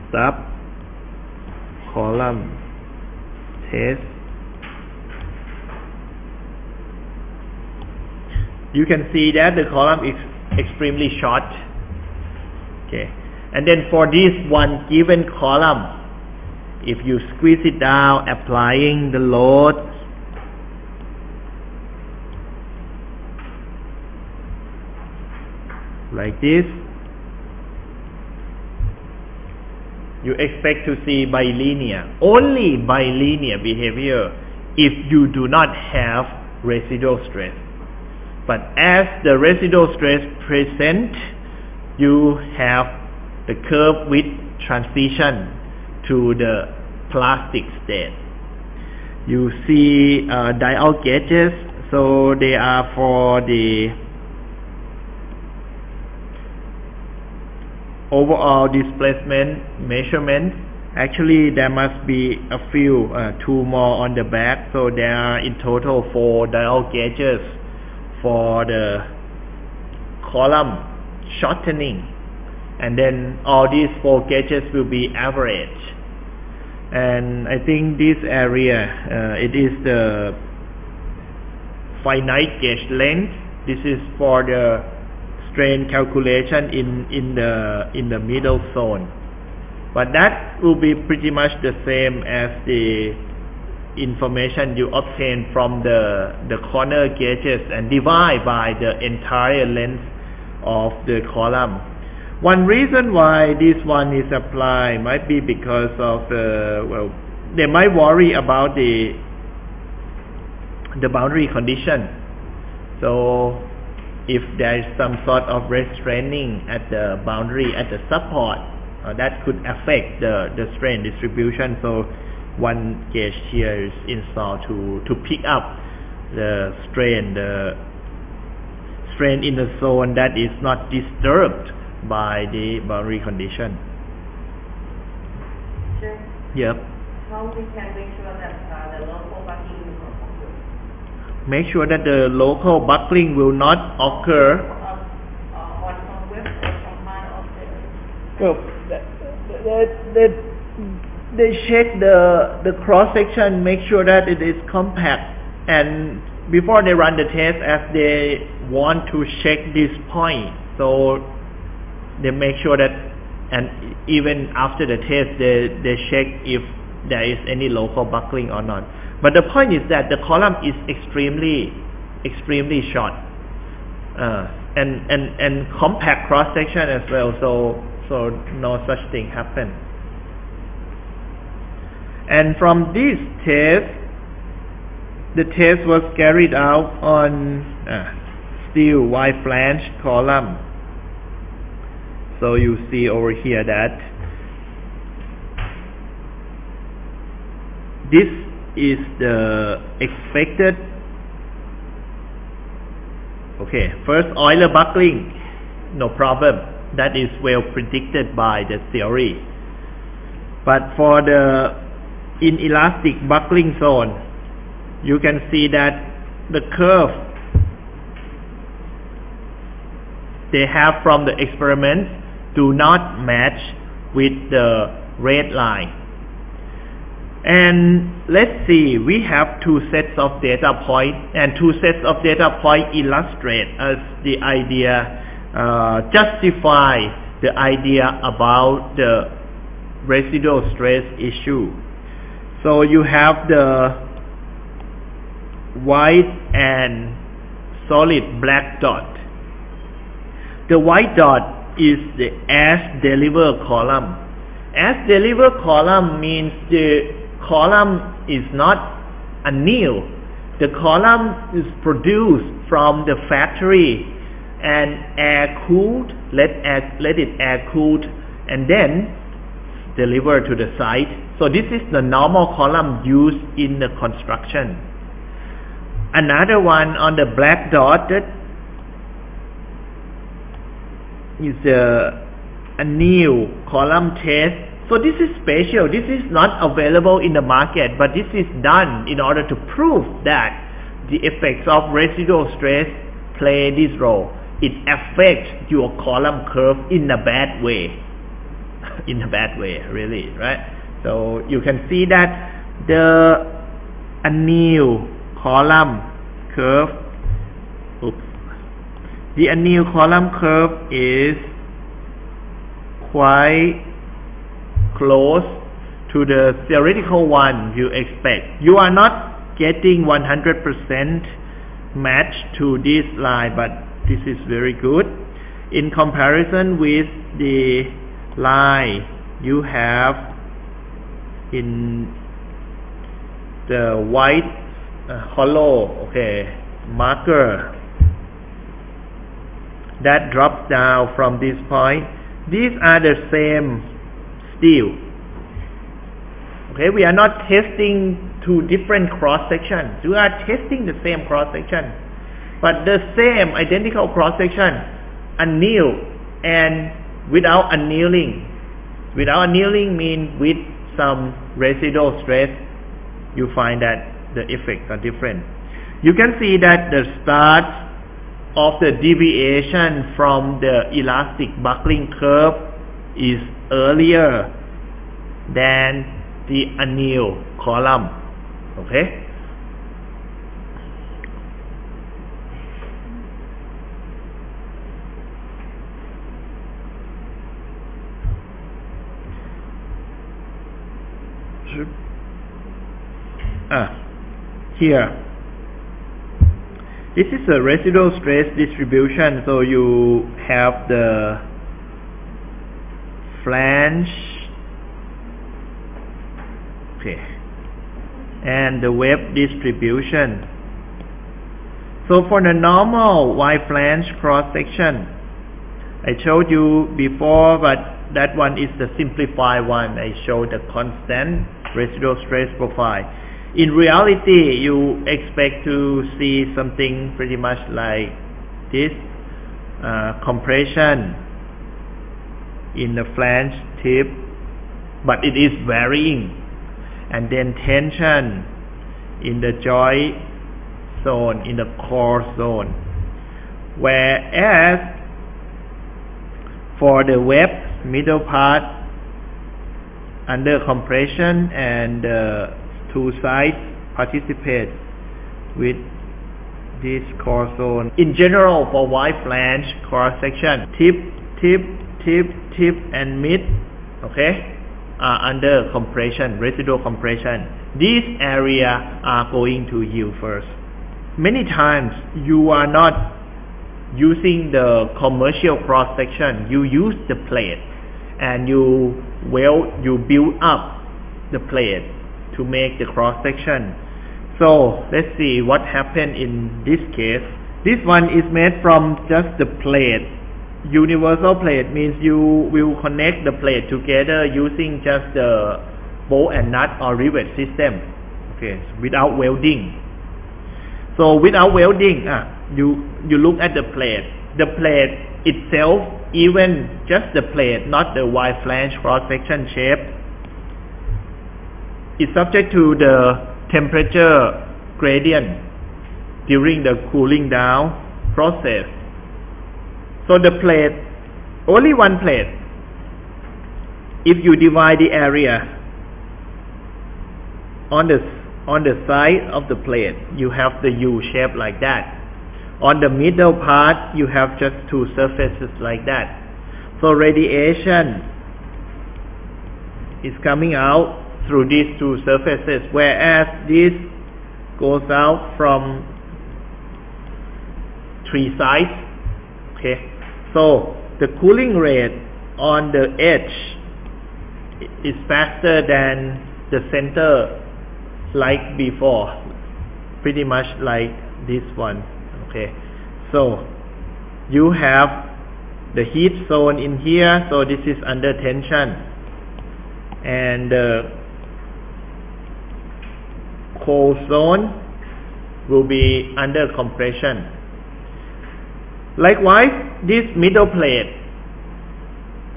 stub column test. You can see that the column is extremely short. Okay. And then for this one given column, if you squeeze it down applying the load. Like this. You expect to see bilinear only bilinear behavior if you do not have residual stress. But as the residual stress present you have the curve with transition to the plastic state. You see uh, dial gauges, so they are for the overall displacement measurement. Actually, there must be a few, uh, two more on the back, so there are in total four dial gauges for the column shortening and then all these four gauges will be average. And I think this area uh, it is the finite gauge length. This is for the strain calculation in in the in the middle zone. But that will be pretty much the same as the information you obtain from the, the corner gauges and divide by the entire length of the column. One reason why this one is applied might be because of the, well, they might worry about the, the boundary condition. So, if there is some sort of restraining at the boundary, at the support, uh, that could affect the, the strain distribution. So, one gauge here is installed to, to pick up the strain, the strain in the zone that is not disturbed by the boundary condition. Sure. Yep. How we can make sure that uh, the local buckling will not occur? Make sure that the local buckling will not occur. Of, uh, on some web or some part of the. Well, they, they, they check the, the cross section, make sure that it is compact, and before they run the test, as they want to check this point, so they make sure that, and even after the test, they, they check if there is any local buckling or not. But the point is that the column is extremely, extremely short, uh, and, and, and compact cross section as well, so, so no such thing happen. And from this test, the test was carried out on uh, steel wide flange column. So you see over here that this is the expected okay first Euler buckling no problem. That is well predicted by the theory. But for the inelastic buckling zone you can see that the curve they have from the experiment do not match with the red line. And let's see, we have two sets of data point and two sets of data point illustrate as the idea, uh, justify the idea about the residual stress issue. So you have the white and solid black dot. The white dot is the as deliver column. As deliver column means the column is not annealed. The column is produced from the factory and air cooled, let, air, let it air cooled and then delivered to the site. So this is the normal column used in the construction. Another one on the black dotted is a, a new column test. So this is special. This is not available in the market, but this is done in order to prove that the effects of residual stress play this role. It affects your column curve in a bad way. in a bad way, really, right? So you can see that the anneal column curve the anneal column curve is quite close to the theoretical one you expect. You are not getting 100% match to this line, but this is very good. In comparison with the line you have in the white uh, hollow, okay, marker that drops down from this point. These are the same steel. Okay, we are not testing two different cross sections. We are testing the same cross section, but the same identical cross section, anneal and without annealing. Without annealing means with some residual stress, you find that the effects are different. You can see that the start of the deviation from the elastic buckling curve is earlier than the anneal column. Okay? ah, here. This is a residual stress distribution, so you have the flange, okay, and the web distribution. So for the normal wide flange cross section, I showed you before, but that one is the simplified one. I showed the constant residual stress profile. In reality, you expect to see something pretty much like this uh, compression in the flange tip, but it is varying, and then tension in the joint zone, in the core zone. Whereas for the web middle part under compression and uh, two sides participate with this core zone. In general, for wide flange cross section, tip, tip, tip, tip, and mid, okay, are under compression, residual compression. These area are going to yield first. Many times you are not using the commercial cross section, you use the plate and you well you build up the plate to make the cross section. So let's see what happened in this case. This one is made from just the plate. Universal plate means you will connect the plate together using just the bolt and nut or rivet system. Okay, so without welding. So without welding, ah, you you look at the plate. The plate itself, even just the plate, not the wide flange cross section shape, is subject to the temperature gradient during the cooling down process. So the plate, only one plate, if you divide the area on the on the side of the plate, you have the U shape like that. On the middle part, you have just two surfaces like that. So radiation is coming out through these two surfaces, whereas this goes out from three sides. Okay, so the cooling rate on the edge is faster than the center like before, pretty much like this one. Okay, so you have the heat zone in here, so this is under tension, and uh, cold zone will be under compression. Likewise, this middle plate,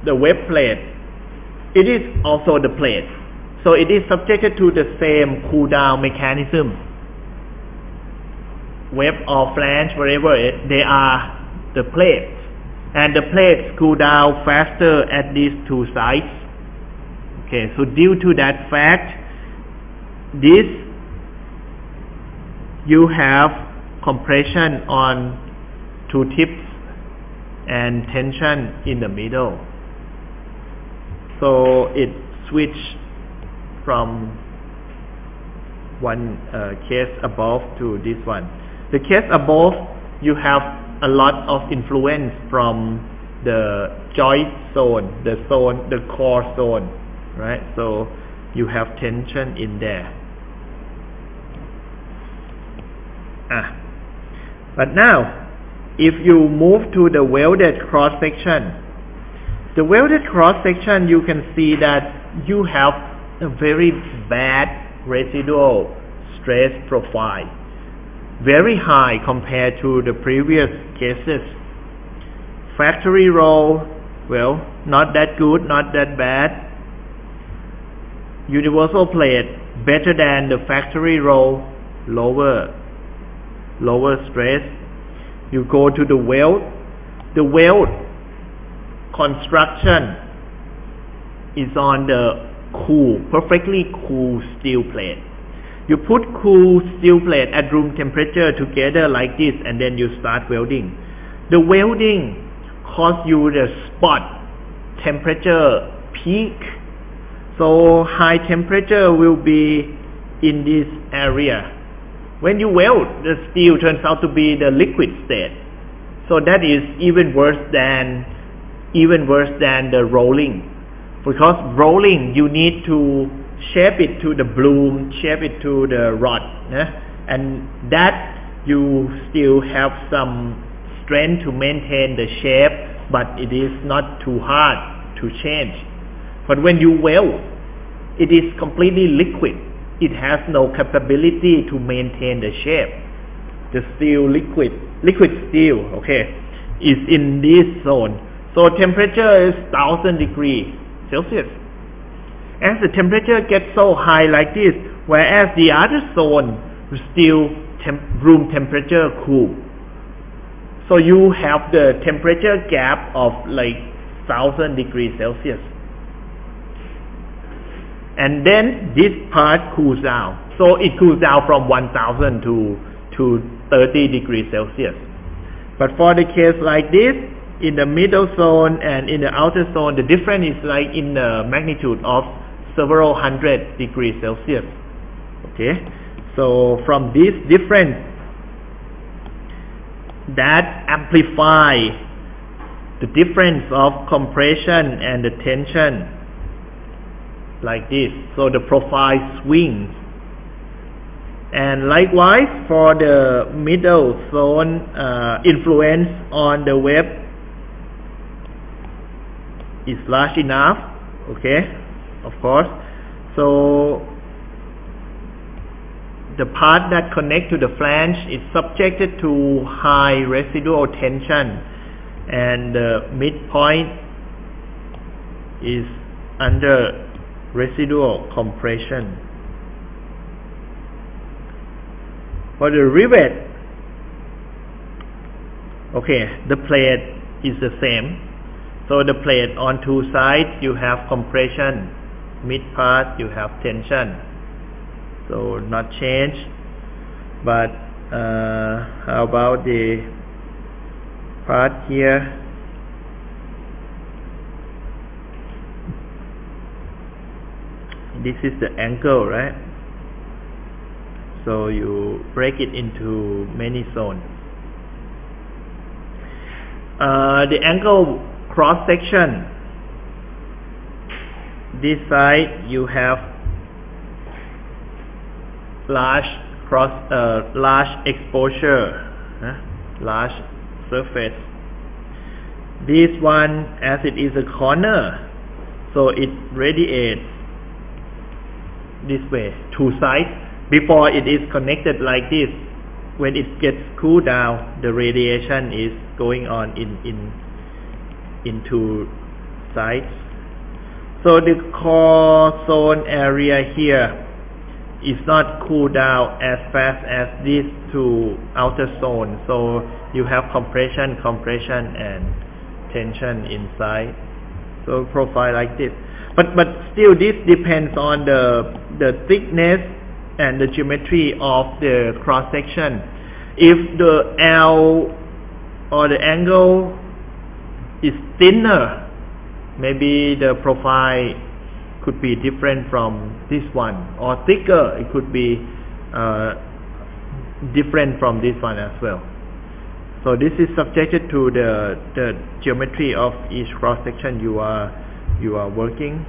the web plate, it is also the plate. So it is subjected to the same cool down mechanism. Web or flange, wherever it, they are the plates. And the plates cool down faster at these two sides. Okay, so due to that fact, this you have compression on two tips and tension in the middle. So it switch from one uh, case above to this one. The case above, you have a lot of influence from the joint zone, the zone, the core zone, right? So you have tension in there. Ah. But now, if you move to the welded cross section, the welded cross section you can see that you have a very bad residual stress profile. Very high compared to the previous cases. Factory roll, well, not that good, not that bad. Universal plate, better than the factory roll, lower lower stress. You go to the weld. The weld construction is on the cool, perfectly cool steel plate. You put cool steel plate at room temperature together like this and then you start welding. The welding cause you the spot temperature peak. So high temperature will be in this area. When you weld, the steel turns out to be the liquid state. So that is even worse than even worse than the rolling. Because rolling, you need to shape it to the bloom, shape it to the rod, né? Eh? and that you still have some strength to maintain the shape, but it is not too hard to change. But when you weld, it is completely liquid. It has no capability to maintain the shape. The steel liquid, liquid steel, okay, is in this zone. So temperature is 1000 degree Celsius. As the temperature gets so high like this, whereas the other zone still temp- room temperature cool. So you have the temperature gap of like 1000 degrees Celsius. And then this part cools down. So it cools down from 1000 to, to 30 degrees Celsius. But for the case like this, in the middle zone and in the outer zone, the difference is like in the magnitude of several hundred degrees Celsius. Okay, so from this difference, that amplify the difference of compression and the tension like this. So the profile swings. And likewise for the middle zone uh, influence on the web is large enough, okay, of course. So the part that connect to the flange is subjected to high residual tension and the midpoint is under residual compression. For the rivet, okay, the plate is the same. So the plate on two sides you have compression, mid part you have tension. So not change, but uh, how about the part here? This is the angle, right? So you break it into many zones. Uh, the angle cross section. This side you have large cross, uh, large exposure, large surface. This one, as it is a corner, so it radiates this way, two sides. Before it is connected like this, when it gets cooled down, the radiation is going on in in into sides. So the core zone area here is not cooled down as fast as this to outer zone. So you have compression, compression and tension inside. So profile like this. But but still this depends on the the thickness and the geometry of the cross section. If the L or the angle is thinner, maybe the profile could be different from this one, or thicker, it could be uh, different from this one as well. So this is subjected to the the geometry of each cross section you are you are working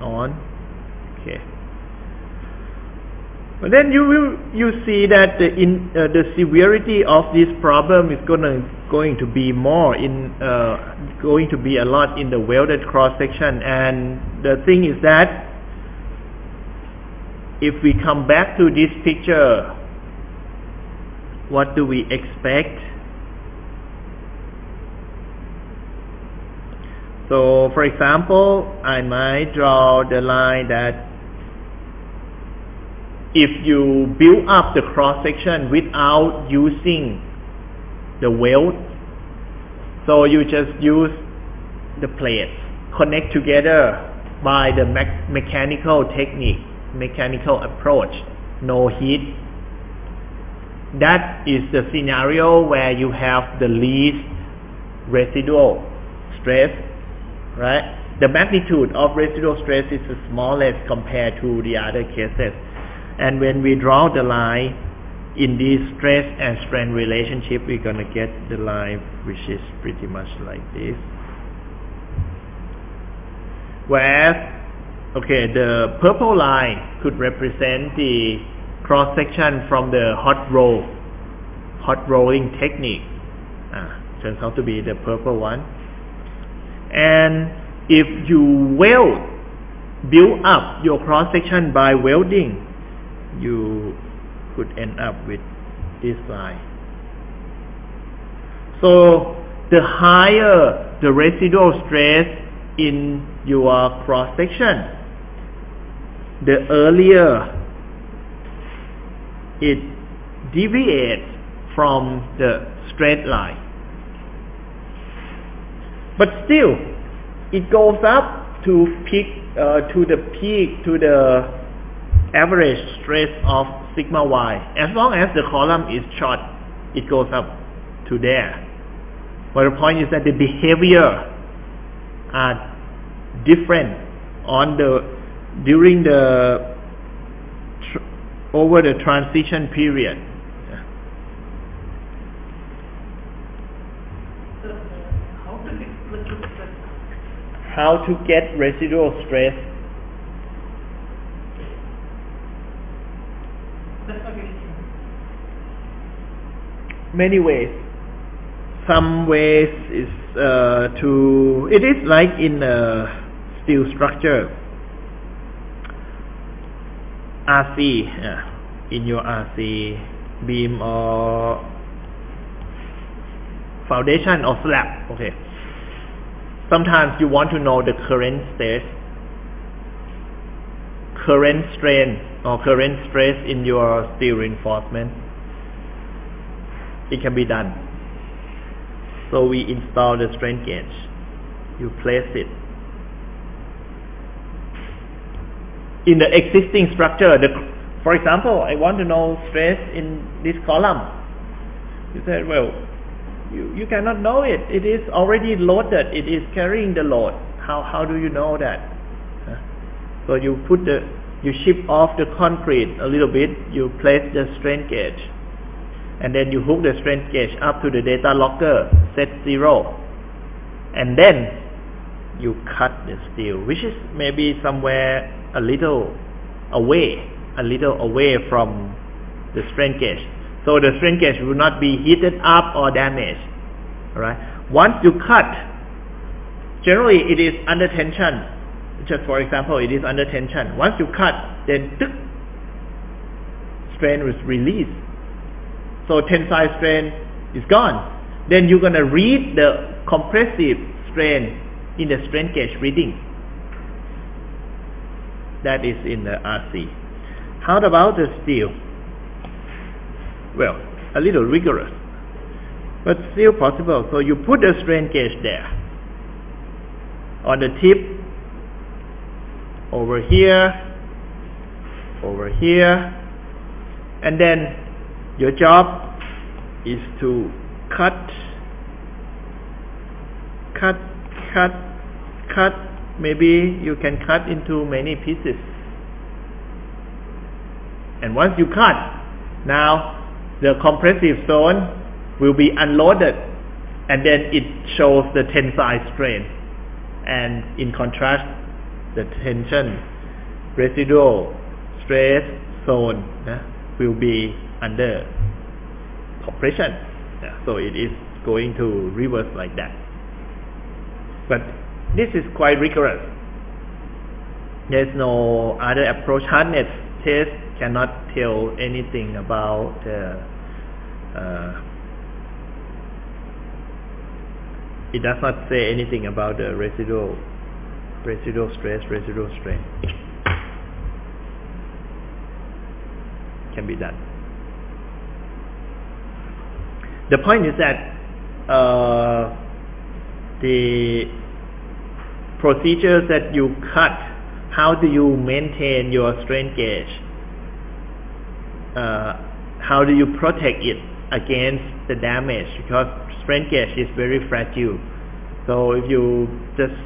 on. Okay. But then you will you see that the in uh, the severity of this problem is gonna going to be more in uh, going to be a lot in the welded cross section. And the thing is that if we come back to this picture what do we expect? So for example I might draw the line that if you build up the cross section without using the weld, so you just use the plates connect together by the me mechanical technique, mechanical approach, no heat. That is the scenario where you have the least residual stress, right? The magnitude of residual stress is the smallest compared to the other cases And when we draw the line in this stress and strain relationship, we're gonna get the line which is pretty much like this. Whereas, okay, the purple line could represent the cross section from the hot roll, hot rolling technique. Ah, turns out to be the purple one. And if you weld, build up your cross section by welding, you could end up with this line. So the higher the residual stress in your cross section, the earlier it deviates from the straight line. But still, it goes up to peak uh, to the peak to the average stress of sigma y. As long as the column is short, it goes up to there. But the point is that the behavior are different on the during the tr- over the transition period. How to get residual stress? How to get residual stress? That's not getting Many ways. Some ways is uh, to it is like in a steel structure. RC in your RC beam or foundation or slab. Okay. Sometimes you want to know the current state, current strain or current stress in your steel reinforcement. It can be done. So we install the strain gauge. You place it in the existing structure. The, for example, I want to know stress in this column. You said, well, you, you cannot know it. It is already loaded. It is carrying the load. How, how do you know that? So you put the, you chip off the concrete a little bit, you place the strain gauge, and then you hook the strain gauge up to the data logger, set zero, and then you cut the steel, which is maybe somewhere a little away, a little away from the strain gauge. So the strain gauge will not be heated up or damaged. Alright. Once you cut, generally it is under tension. Just for example, it is under tension. Once you cut, then tuk, strain is released. So tensile strain is gone. Then you're gonna read the compressive strain in the strain gauge reading. That is in the RC. How about the steel? Well, a little rigorous, but still possible. So you put the strain gauge there on the tip over here, over here, and then your job is to cut, cut, cut, cut. Maybe you can cut into many pieces. And once you cut, now the compressive zone will be unloaded and then it shows the tensile strain. And in contrast, the tension residual stress zone will be under compression. So it is going to reverse like that. But this is quite rigorous. There's no other approach. Hardness test cannot tell anything about uh, uh, it does not say anything about the residual residual stress, residual strain. Can be done. The point is that uh, the procedures that you cut, how do you maintain your strain gauge? Uh, how do you protect it against the damage? Because strain gauge is very fragile. So if you just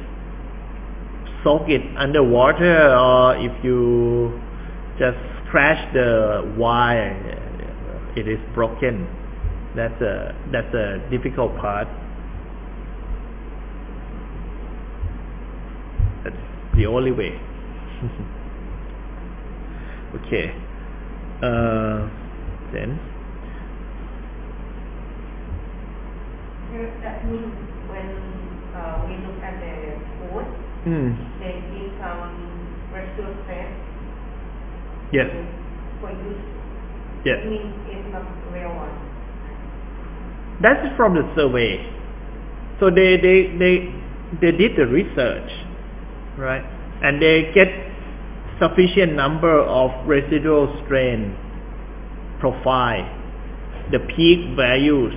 soak it underwater or if you just scratch the wire, it is broken. That's a that's a difficult part. That's the only way. okay. Uh, then That means when uh, we look mm, they give some residual stress yes for use. yes It means it's not real one. That is from the survey. So they, they, they, they did the research, right? And they get sufficient number of residual strain profile, the peak values.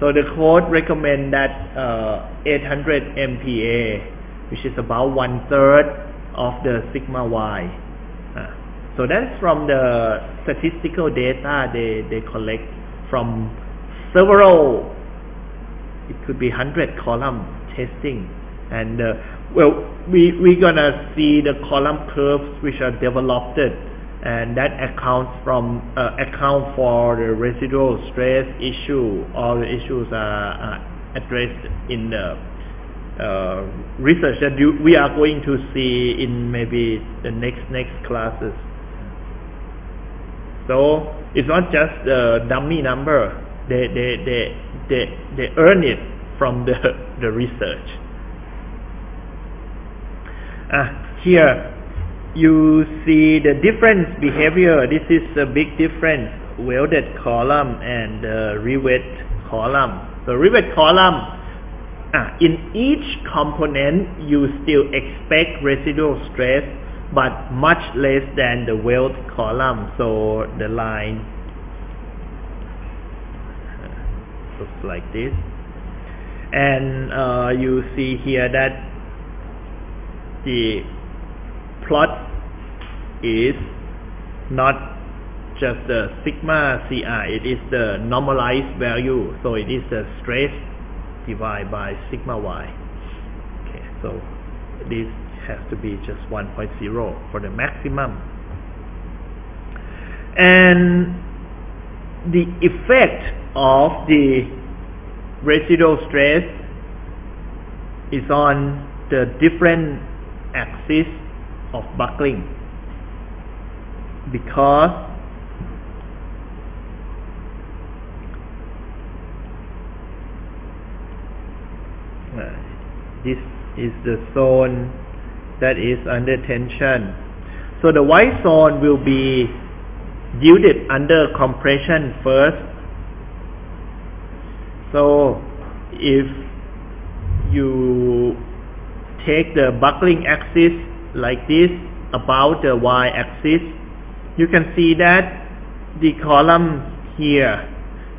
So the code recommend that uh, 800 MPa, which is about one third of the sigma y. Uh, so that's from the statistical data they, they collect from several, it could be hundred column testing, and uh, well, we we gonna see the column curves which are developed, and that accounts from uh, account for the residual stress issue. All the issues are, are addressed in the uh, research that you, we are going to see in maybe the next next classes. So it's not just a dummy number. They they they they they earn it from the the research. Ah, here you see the difference behavior. This is a big difference. Welded column and uh, rivet column. So rivet column. Ah, in each component, you still expect residual stress, but much less than the weld column. So the line looks like this and uh, you see here that the plot is not just the sigma CR, it is the normalized value, so it is the stress divided by sigma y. Okay, so this has to be just 1.0 for the maximum. And the effect of the residual stress is on the different axis of buckling because this is the zone that is under tension. So the white zone will be yielded under compression first. So if you take the buckling axis like this about the y-axis, you can see that the column here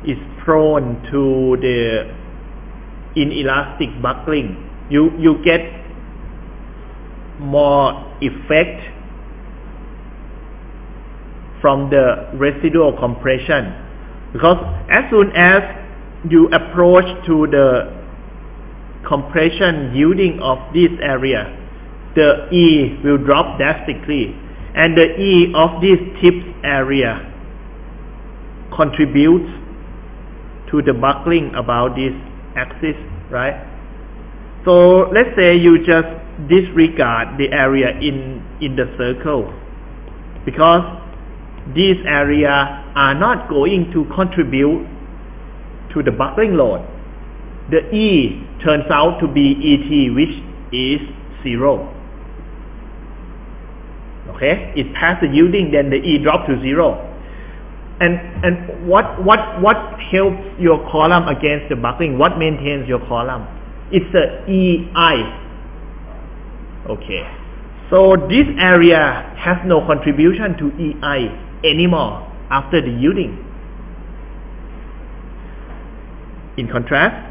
is prone to the inelastic buckling. You, you get more effect from the residual compression because as soon as you approach to the compression yielding of this area, the E will drop drastically and the E of this tips area contributes to the buckling about this axis, right? So let's say you just disregard the area in, in the circle because these area are not going to contribute to the buckling load. The E turns out to be ET which is zero. Okay, it passed the yielding, then the E dropped to zero. And and what what what helps your column against the buckling? What maintains your column? It's the EI. Okay, so this area has no contribution to EI anymore after the yielding. In contrast,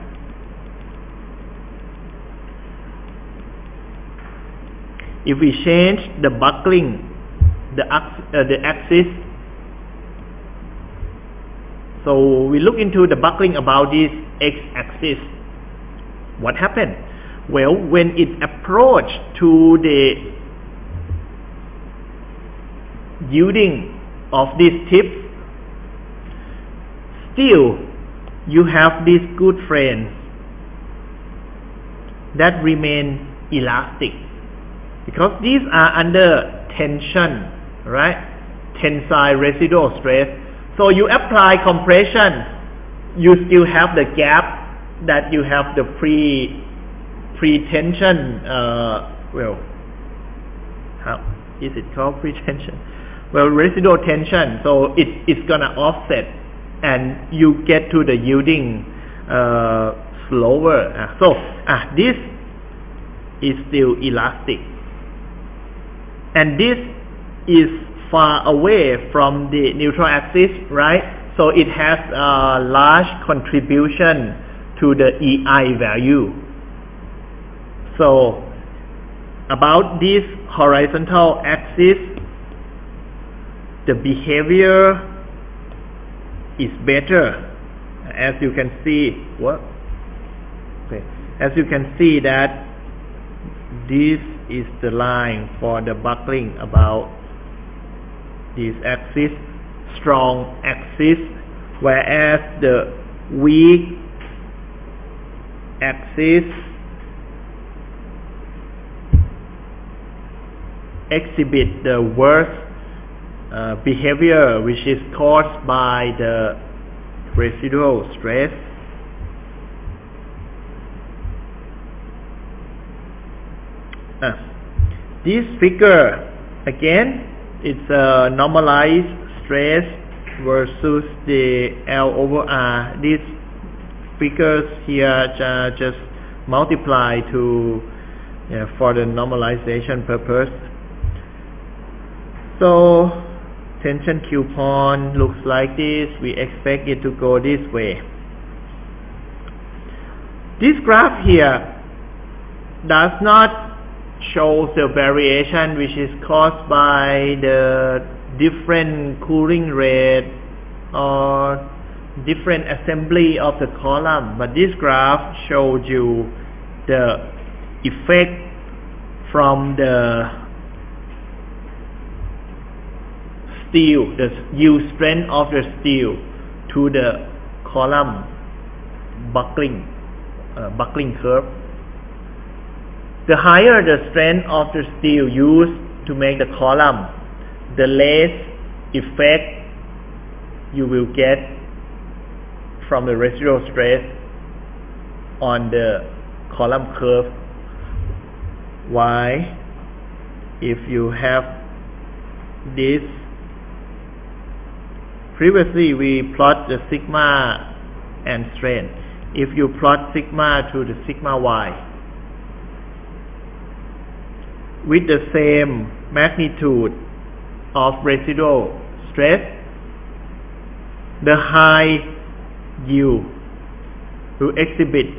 if we change the buckling, the, uh, the axis, so we look into the buckling about this x-axis, what happened? Well, when it approached to the yielding of these tips, still you have these good friends that remain elastic because these are under tension, right? Tensile residual stress. So you apply compression, you still have the gap that you have the pre pre-tension, uh, well, how is it called pre-tension? Well, residual tension, so it, it's gonna offset and you get to the yielding uh, slower. Uh, so uh, this is still elastic. And this is far away from the neutral axis, right? So it has a large contribution to the EI value. So about this horizontal axis, the behavior is better. As you can see, what? Okay. As you can see that this is the line for the buckling about this axis, strong axis, whereas the weak axis exhibit the worst uh, behavior which is caused by the residual stress. Uh, this figure again it's a normalized stress versus the L over R. These figures here just multiply to for the normalization purpose. So tension coupon looks like this. We expect it to go this way. This graph here does not shows the variation which is caused by the different cooling rate or different assembly of the column. But this graph shows you the effect from the steel the yield strength of the steel to the column buckling uh, buckling curve the higher the strength of the steel used to make the column, the less effect you will get from the residual stress on the column curve. Why? If you have this, previously we plot the sigma and strain. If you plot sigma to the sigma y, with the same magnitude of residual stress, the high yield will exhibit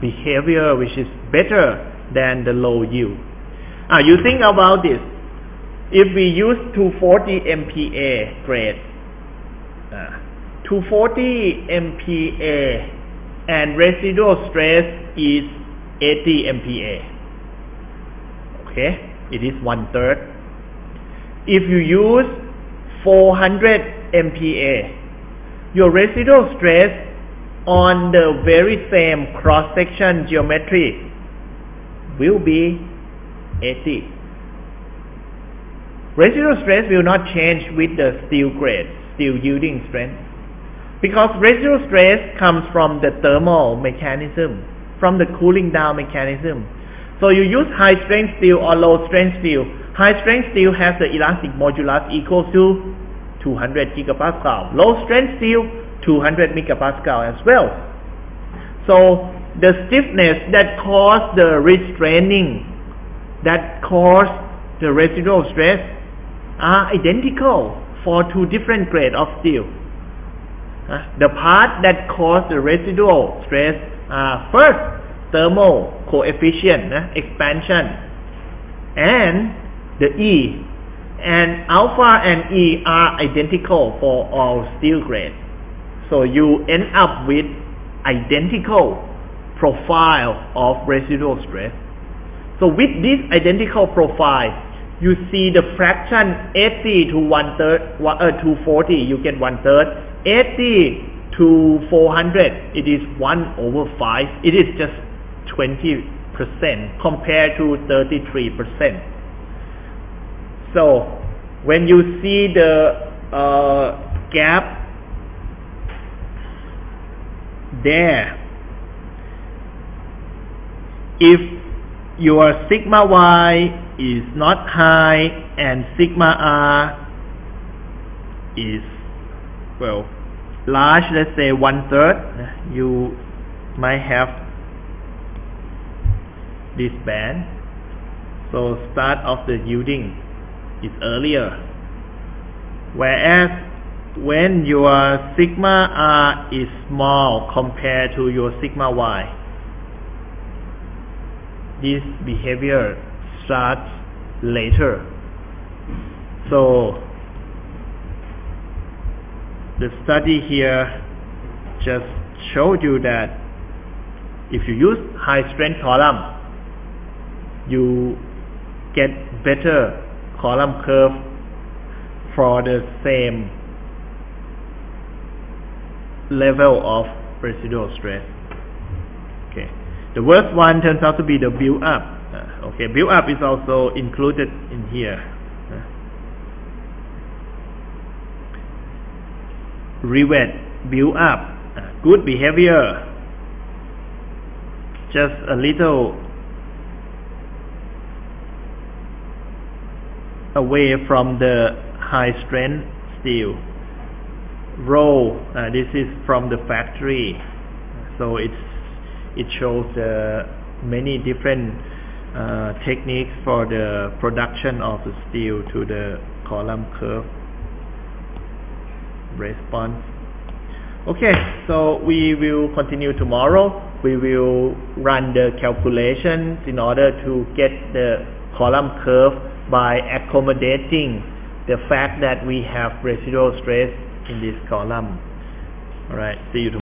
behavior which is better than the low yield. Ah, you think about this. If we use 240 MPa grade, uh, 240 MPa and residual stress is 80 MPa okay? It is one third if you use 400 MPa your residual stress on the very same cross section geometry will be 80 residual stress will not change with the steel grade steel yielding strength. Because residual stress comes from the thermal mechanism from the cooling down mechanism so you use high strength steel or low strength steel. High strength steel has the elastic modulus equal to 200 gigapascal. Low strength steel 200 megapascal as well. So the stiffness that caused the restraining, that caused the residual stress are identical for two different grades of steel. Uh, the part that caused the residual stress are first thermal coefficient นะ expansion and the E and alpha and E are identical for all steel grades so you end up with identical profile of residual stress so with this identical profile you see the fraction 80 to one third, uh, to 40, you get one third. 80 to 400, it is 1 over 5. It is just 20% compared to 33%. So, when you see the uh, gap there, if your sigma y is not high and sigma r is well large let's say one third you might have this band so start of the yielding is earlier whereas when your sigma r is small compared to your sigma y this behavior starts later. So the study here just showed you that if you use high strength column, you get better column curve for the same level of residual stress. Okay. The worst one turns out to be the build up. Uh, okay, build up is also included in here. Uh, rivet, build up, uh, good behavior. Just a little away from the high strength steel. Roll, uh, this is from the factory, so it's it shows uh, many different uh, techniques for the production of the steel to the column curve response. Okay, so we will continue tomorrow. We will run the calculations in order to get the column curve by accommodating the fact that we have residual stress in this column. Alright, see you tomorrow.